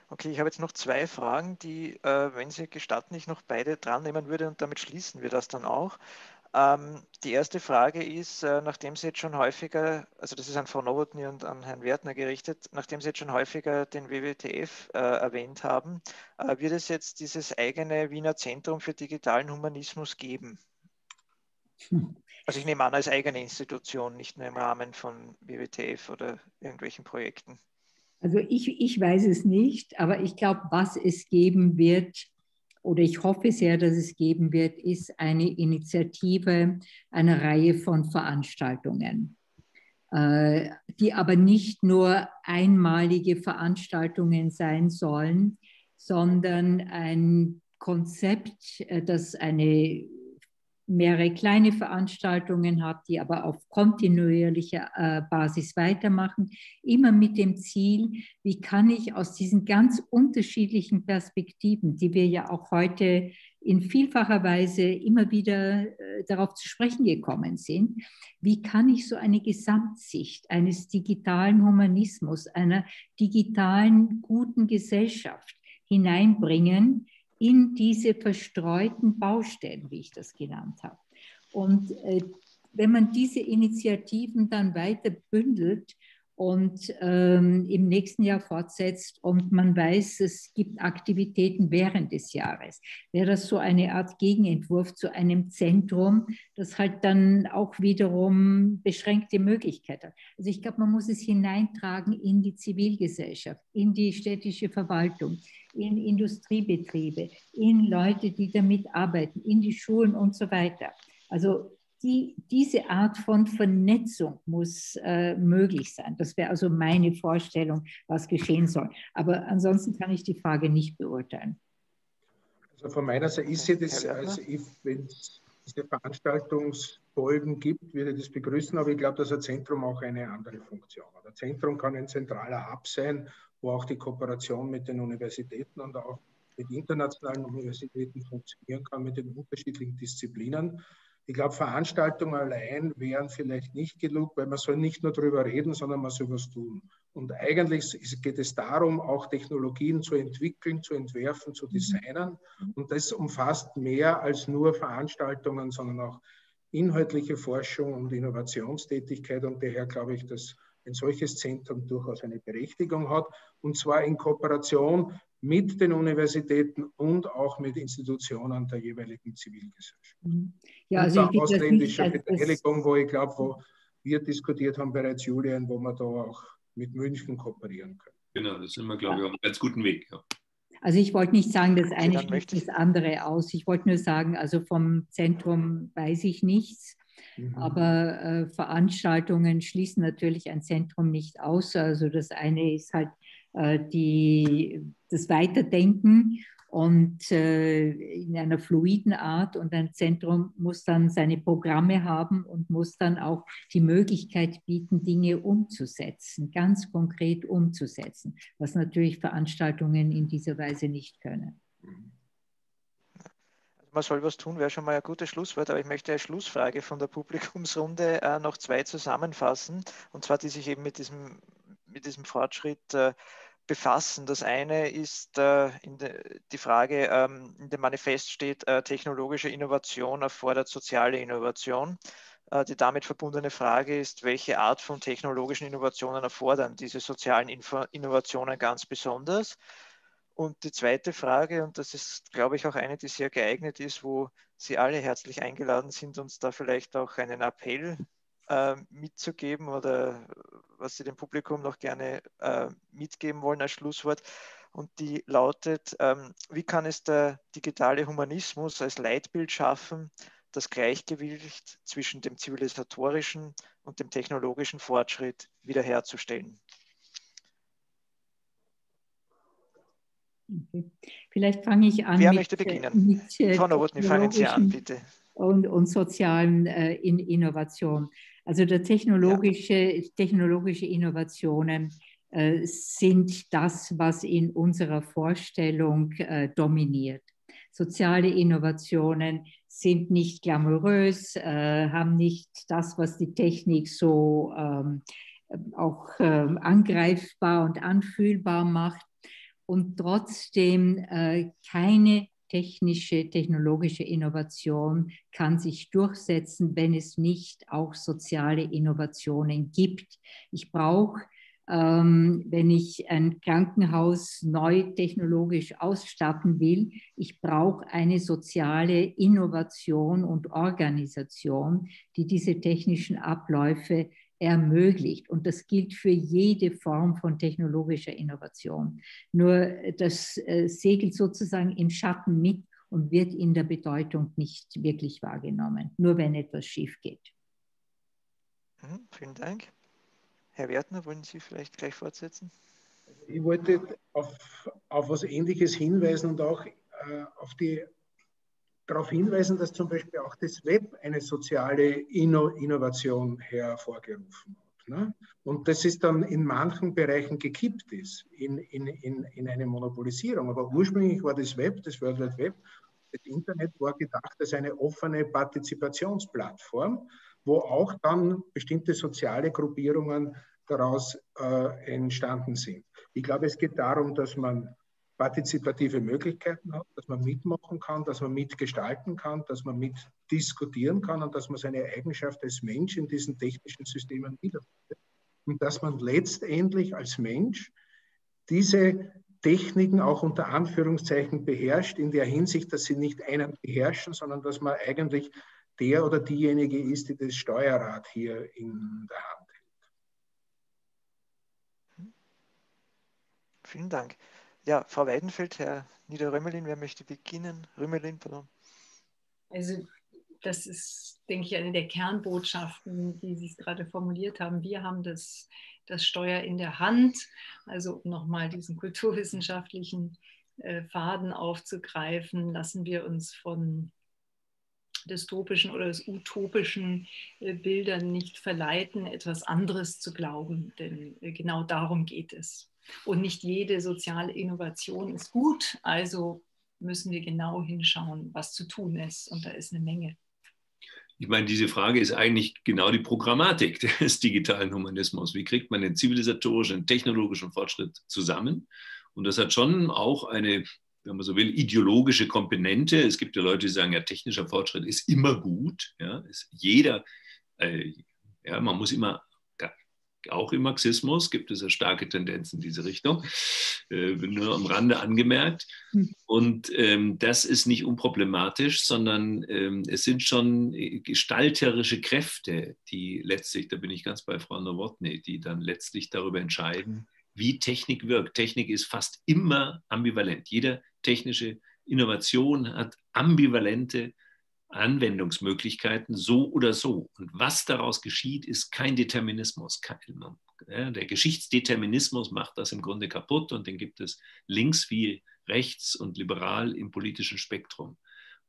Okay, ich habe jetzt noch zwei Fragen, die, äh, wenn Sie gestatten, ich noch beide dran nehmen würde und damit schließen wir das dann auch. Ähm, die erste Frage ist, äh, nachdem Sie jetzt schon häufiger, also das ist an Frau Nowotny und an Herrn Wertner gerichtet, nachdem Sie jetzt schon häufiger den WWTF äh, erwähnt haben, äh, wird es jetzt dieses eigene Wiener Zentrum für digitalen Humanismus geben? Hm. Also ich nehme an, als eigene Institution, nicht nur im Rahmen von WWTF oder irgendwelchen Projekten. Also ich, ich weiß es nicht, aber ich glaube, was es geben wird, oder ich hoffe sehr, dass es geben wird, ist eine Initiative einer Reihe von Veranstaltungen, äh, die aber nicht nur einmalige Veranstaltungen sein sollen, sondern ein Konzept, äh, das eine mehrere kleine Veranstaltungen hat, die aber auf kontinuierlicher äh, Basis weitermachen, immer mit dem Ziel, wie kann ich aus diesen ganz unterschiedlichen Perspektiven, die wir ja auch heute in vielfacher Weise immer wieder äh, darauf zu sprechen gekommen sind, wie kann ich so eine Gesamtsicht eines digitalen Humanismus, einer digitalen guten Gesellschaft hineinbringen, in diese verstreuten Baustellen, wie ich das genannt habe. Und äh, wenn man diese Initiativen dann weiter bündelt und ähm, im nächsten Jahr fortsetzt und man weiß, es gibt Aktivitäten während des Jahres. Wäre das so eine Art Gegenentwurf zu einem Zentrum, das halt dann auch wiederum beschränkte Möglichkeiten hat? Also ich glaube, man muss es hineintragen in die Zivilgesellschaft, in die städtische Verwaltung, in Industriebetriebe, in Leute, die damit arbeiten, in die Schulen und so weiter. Also die, diese Art von Vernetzung muss äh, möglich sein. Das wäre also meine Vorstellung, was geschehen soll. Aber ansonsten kann ich die Frage nicht beurteilen. Also von meiner Seite ist das, also wenn es diese Veranstaltungsfolgen gibt, würde ich das begrüßen, aber ich glaube, dass ein Zentrum auch eine andere Funktion hat. Ein Zentrum kann ein zentraler Hub sein, wo auch die Kooperation mit den Universitäten und auch mit internationalen Universitäten funktionieren kann, mit den unterschiedlichen Disziplinen. Ich glaube, Veranstaltungen allein wären vielleicht nicht genug, weil man soll nicht nur darüber reden, sondern man soll was tun. Und eigentlich geht es darum, auch Technologien zu entwickeln, zu entwerfen, zu designen. Und das umfasst mehr als nur Veranstaltungen, sondern auch inhaltliche Forschung und Innovationstätigkeit. Und daher glaube ich, dass ein solches Zentrum durchaus eine Berechtigung hat. Und zwar in Kooperation mit den Universitäten und auch mit Institutionen der jeweiligen Zivilgesellschaft. Mhm. Ja, also und der ausländischer Beteiligung, wo ich glaube, wo wir diskutiert haben bereits, Julian, wo wir da auch mit München kooperieren können. Genau, das sind wir, glaube ich, auf einem ganz guten Weg. Ja. Also ich wollte nicht sagen, das eine schließt das andere aus. Ich wollte nur sagen, also vom Zentrum weiß ich nichts. Mhm. Aber äh, Veranstaltungen schließen natürlich ein Zentrum nicht aus. Also das eine ist halt äh, die, das Weiterdenken und äh, in einer fluiden Art. Und ein Zentrum muss dann seine Programme haben und muss dann auch die Möglichkeit bieten, Dinge umzusetzen, ganz konkret umzusetzen, was natürlich Veranstaltungen in dieser Weise nicht können. Also man soll was tun, wäre schon mal ein gutes Schlusswort, aber ich möchte eine Schlussfrage von der Publikumsrunde äh, noch zwei zusammenfassen, und zwar die sich eben mit diesem, mit diesem Fortschritt äh, befassen. Das eine ist äh, de, die Frage, ähm, in dem Manifest steht, äh, technologische Innovation erfordert soziale Innovation. Äh, die damit verbundene Frage ist, welche Art von technologischen Innovationen erfordern diese sozialen Info Innovationen ganz besonders? Und die zweite Frage, und das ist, glaube ich, auch eine, die sehr geeignet ist, wo Sie alle herzlich eingeladen sind, uns da vielleicht auch einen Appell äh, mitzugeben oder was Sie dem Publikum noch gerne äh, mitgeben wollen als Schlusswort. Und die lautet, ähm, wie kann es der digitale Humanismus als Leitbild schaffen, das Gleichgewicht zwischen dem zivilisatorischen und dem technologischen Fortschritt wiederherzustellen? Okay. Vielleicht fange ich an. Wer mit, möchte beginnen? Mit, äh, Frau Nowotny, fangen Sie an, bitte. Und, und sozialen äh, in Innovation. Also der technologische, ja. technologische Innovationen äh, sind das, was in unserer Vorstellung äh, dominiert. Soziale Innovationen sind nicht glamourös, äh, haben nicht das, was die Technik so ähm, auch ähm, angreifbar und anfühlbar macht und trotzdem keine technische, technologische Innovation kann sich durchsetzen, wenn es nicht auch soziale Innovationen gibt. Ich brauche, ähm, wenn ich ein Krankenhaus neu technologisch ausstatten will, ich brauche eine soziale Innovation und Organisation, die diese technischen Abläufe ermöglicht. Und das gilt für jede Form von technologischer Innovation. Nur das äh, segelt sozusagen im Schatten mit und wird in der Bedeutung nicht wirklich wahrgenommen, nur wenn etwas schief geht. Mhm, vielen Dank. Herr Wertner, wollen Sie vielleicht gleich fortsetzen? Ich wollte auf, auf was Ähnliches hinweisen und auch äh, auf die darauf hinweisen, dass zum Beispiel auch das Web eine soziale Inno Innovation hervorgerufen hat. Ne? Und das ist dann in manchen Bereichen gekippt ist, in, in, in, in eine Monopolisierung. Aber ursprünglich war das Web, das World Wide Web, das Internet war gedacht als eine offene Partizipationsplattform, wo auch dann bestimmte soziale Gruppierungen daraus äh, entstanden sind. Ich glaube, es geht darum, dass man partizipative Möglichkeiten hat, dass man mitmachen kann, dass man mitgestalten kann, dass man mitdiskutieren kann und dass man seine Eigenschaft als Mensch in diesen technischen Systemen wiederfindet. und dass man letztendlich als Mensch diese Techniken auch unter Anführungszeichen beherrscht, in der Hinsicht, dass sie nicht einen beherrschen, sondern dass man eigentlich der oder diejenige ist, die das Steuerrad hier in der Hand hält. Vielen Dank. Ja, Frau Weidenfeld, Herr Niederrömelin, wer möchte beginnen? Römelin, pardon. Also das ist, denke ich, eine der Kernbotschaften, die Sie gerade formuliert haben. Wir haben das, das Steuer in der Hand, also um nochmal diesen kulturwissenschaftlichen äh, Faden aufzugreifen, lassen wir uns von dystopischen oder utopischen äh, Bildern nicht verleiten, etwas anderes zu glauben, denn äh, genau darum geht es. Und nicht jede soziale Innovation ist gut, also müssen wir genau hinschauen, was zu tun ist. Und da ist eine Menge. Ich meine, diese Frage ist eigentlich genau die Programmatik des digitalen Humanismus. Wie kriegt man den zivilisatorischen, technologischen Fortschritt zusammen? Und das hat schon auch eine, wenn man so will, ideologische Komponente. Es gibt ja Leute, die sagen, ja, technischer Fortschritt ist immer gut. Ja, ist jeder, äh, ja, man muss immer auch im Marxismus gibt es ja starke Tendenzen in diese Richtung, äh, nur am Rande angemerkt. Hm. Und ähm, das ist nicht unproblematisch, sondern ähm, es sind schon äh, gestalterische Kräfte, die letztlich, da bin ich ganz bei Frau Nowotny, die dann letztlich darüber entscheiden, wie Technik wirkt. Technik ist fast immer ambivalent. Jede technische Innovation hat ambivalente Anwendungsmöglichkeiten so oder so. Und was daraus geschieht, ist kein Determinismus. Der Geschichtsdeterminismus macht das im Grunde kaputt und den gibt es links wie rechts und liberal im politischen Spektrum.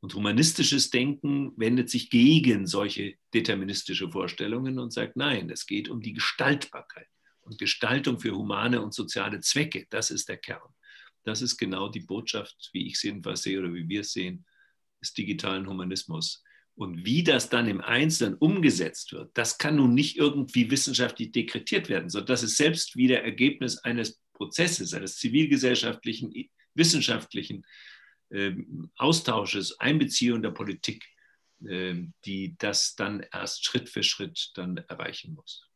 Und humanistisches Denken wendet sich gegen solche deterministische Vorstellungen und sagt, nein, es geht um die Gestaltbarkeit und Gestaltung für humane und soziale Zwecke. Das ist der Kern. Das ist genau die Botschaft, wie ich es jedenfalls sehe oder wie wir es sehen, des digitalen Humanismus. Und wie das dann im Einzelnen umgesetzt wird, das kann nun nicht irgendwie wissenschaftlich dekretiert werden, sondern das ist selbst wieder Ergebnis eines Prozesses, eines zivilgesellschaftlichen, wissenschaftlichen äh, Austausches, Einbeziehung der Politik, äh, die das dann erst Schritt für Schritt dann erreichen muss.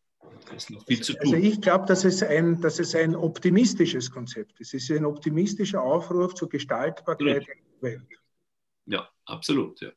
Also ich glaube, dass, es ein, dass es ein optimistisches Konzept ist. Es ist ein optimistischer Aufruf zur Gestaltbarkeit der Welt. Ja, absolut. Ja.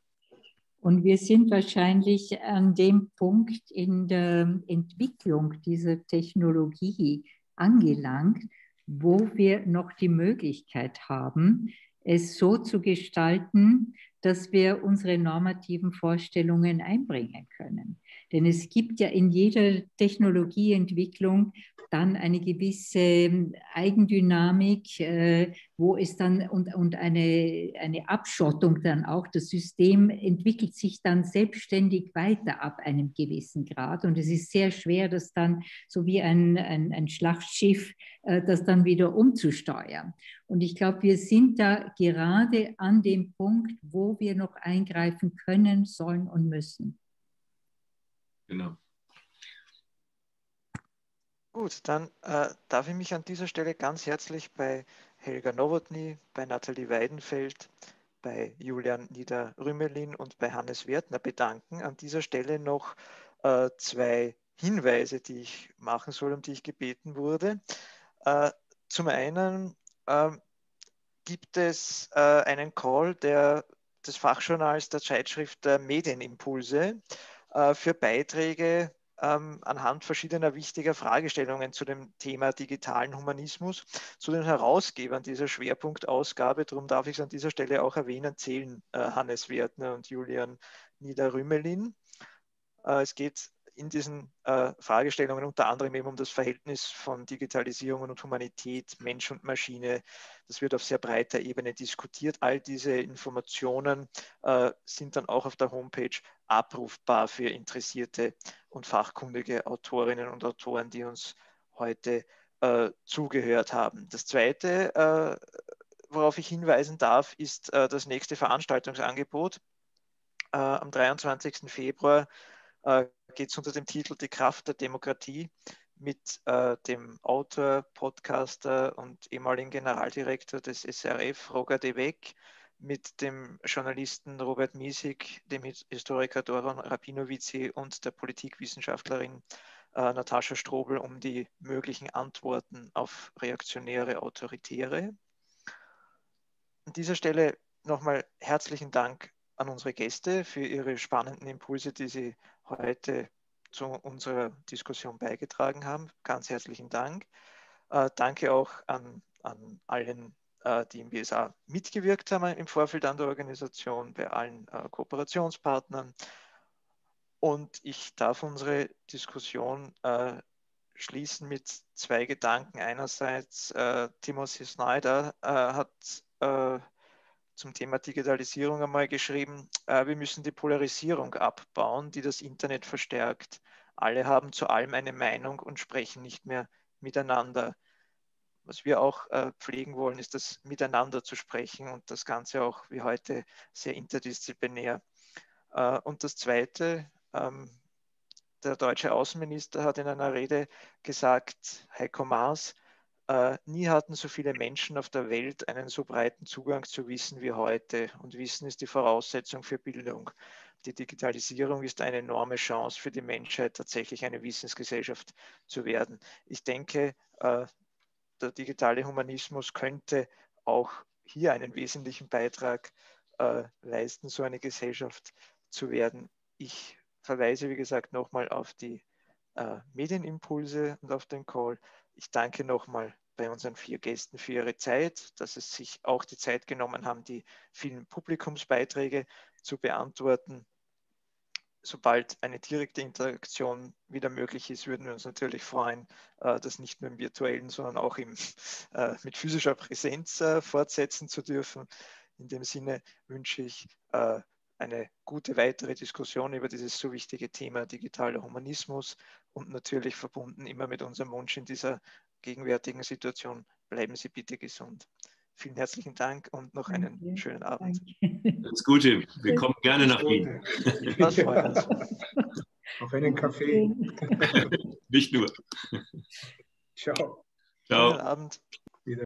Und wir sind wahrscheinlich an dem Punkt in der Entwicklung dieser Technologie angelangt, wo wir noch die Möglichkeit haben, es so zu gestalten, dass wir unsere normativen Vorstellungen einbringen können. Denn es gibt ja in jeder Technologieentwicklung dann eine gewisse ähm, Eigendynamik, äh, wo es dann und, und eine, eine Abschottung dann auch. Das System entwickelt sich dann selbstständig weiter ab einem gewissen Grad. Und es ist sehr schwer, das dann so wie ein, ein, ein Schlachtschiff, äh, das dann wieder umzusteuern. Und ich glaube, wir sind da gerade an dem Punkt, wo wir noch eingreifen können, sollen und müssen. Genau. Gut, dann äh, darf ich mich an dieser Stelle ganz herzlich bei Helga Nowotny, bei Nathalie Weidenfeld, bei Julian Nieder-Rümelin und bei Hannes Wertner bedanken. An dieser Stelle noch äh, zwei Hinweise, die ich machen soll, um die ich gebeten wurde. Äh, zum einen ähm, gibt es äh, einen Call der, des Fachjournals der Zeitschrift der Medienimpulse äh, für Beiträge ähm, anhand verschiedener wichtiger Fragestellungen zu dem Thema digitalen Humanismus zu den Herausgebern dieser Schwerpunktausgabe. Darum darf ich es an dieser Stelle auch erwähnen, zählen äh, Hannes Wertner und Julian Niederrümelin. Äh, es geht in diesen äh, Fragestellungen unter anderem eben um das Verhältnis von Digitalisierung und Humanität, Mensch und Maschine. Das wird auf sehr breiter Ebene diskutiert. All diese Informationen äh, sind dann auch auf der Homepage abrufbar für interessierte und fachkundige Autorinnen und Autoren, die uns heute äh, zugehört haben. Das Zweite, äh, worauf ich hinweisen darf, ist äh, das nächste Veranstaltungsangebot. Äh, am 23. Februar geht es unter dem Titel Die Kraft der Demokratie mit äh, dem Autor, Podcaster und ehemaligen Generaldirektor des SRF, Roger de Weck, mit dem Journalisten Robert Miesig, dem Historiker Doron Rabinovici und der Politikwissenschaftlerin äh, Natascha Strobel um die möglichen Antworten auf reaktionäre Autoritäre. An dieser Stelle nochmal herzlichen Dank an unsere Gäste für ihre spannenden Impulse, die sie heute zu unserer Diskussion beigetragen haben. Ganz herzlichen Dank. Äh, danke auch an, an allen, äh, die im BSA mitgewirkt haben im Vorfeld an der Organisation, bei allen äh, Kooperationspartnern. Und ich darf unsere Diskussion äh, schließen mit zwei Gedanken. Einerseits, äh, Timothy Snyder äh, hat zum Thema Digitalisierung einmal geschrieben, äh, wir müssen die Polarisierung abbauen, die das Internet verstärkt. Alle haben zu allem eine Meinung und sprechen nicht mehr miteinander. Was wir auch äh, pflegen wollen, ist das Miteinander zu sprechen und das Ganze auch wie heute sehr interdisziplinär. Äh, und das Zweite, ähm, der deutsche Außenminister hat in einer Rede gesagt, Heiko Maas, äh, nie hatten so viele Menschen auf der Welt einen so breiten Zugang zu Wissen wie heute. Und Wissen ist die Voraussetzung für Bildung. Die Digitalisierung ist eine enorme Chance für die Menschheit, tatsächlich eine Wissensgesellschaft zu werden. Ich denke, äh, der digitale Humanismus könnte auch hier einen wesentlichen Beitrag äh, leisten, so eine Gesellschaft zu werden. Ich verweise, wie gesagt, nochmal auf die Medienimpulse und auf den Call. Ich danke nochmal bei unseren vier Gästen für ihre Zeit, dass sie sich auch die Zeit genommen haben, die vielen Publikumsbeiträge zu beantworten. Sobald eine direkte Interaktion wieder möglich ist, würden wir uns natürlich freuen, äh, das nicht nur im virtuellen, sondern auch im, äh, mit physischer Präsenz äh, fortsetzen zu dürfen. In dem Sinne wünsche ich eine gute weitere Diskussion über dieses so wichtige Thema digitaler Humanismus und natürlich verbunden immer mit unserem Wunsch in dieser gegenwärtigen Situation. Bleiben Sie bitte gesund. Vielen herzlichen Dank und noch einen Danke. schönen Abend. Alles Gute. Wir kommen gerne nach Wien. Das freut uns. Auf einen Kaffee. Nicht nur. Ciao. Ciao. Schönen Abend.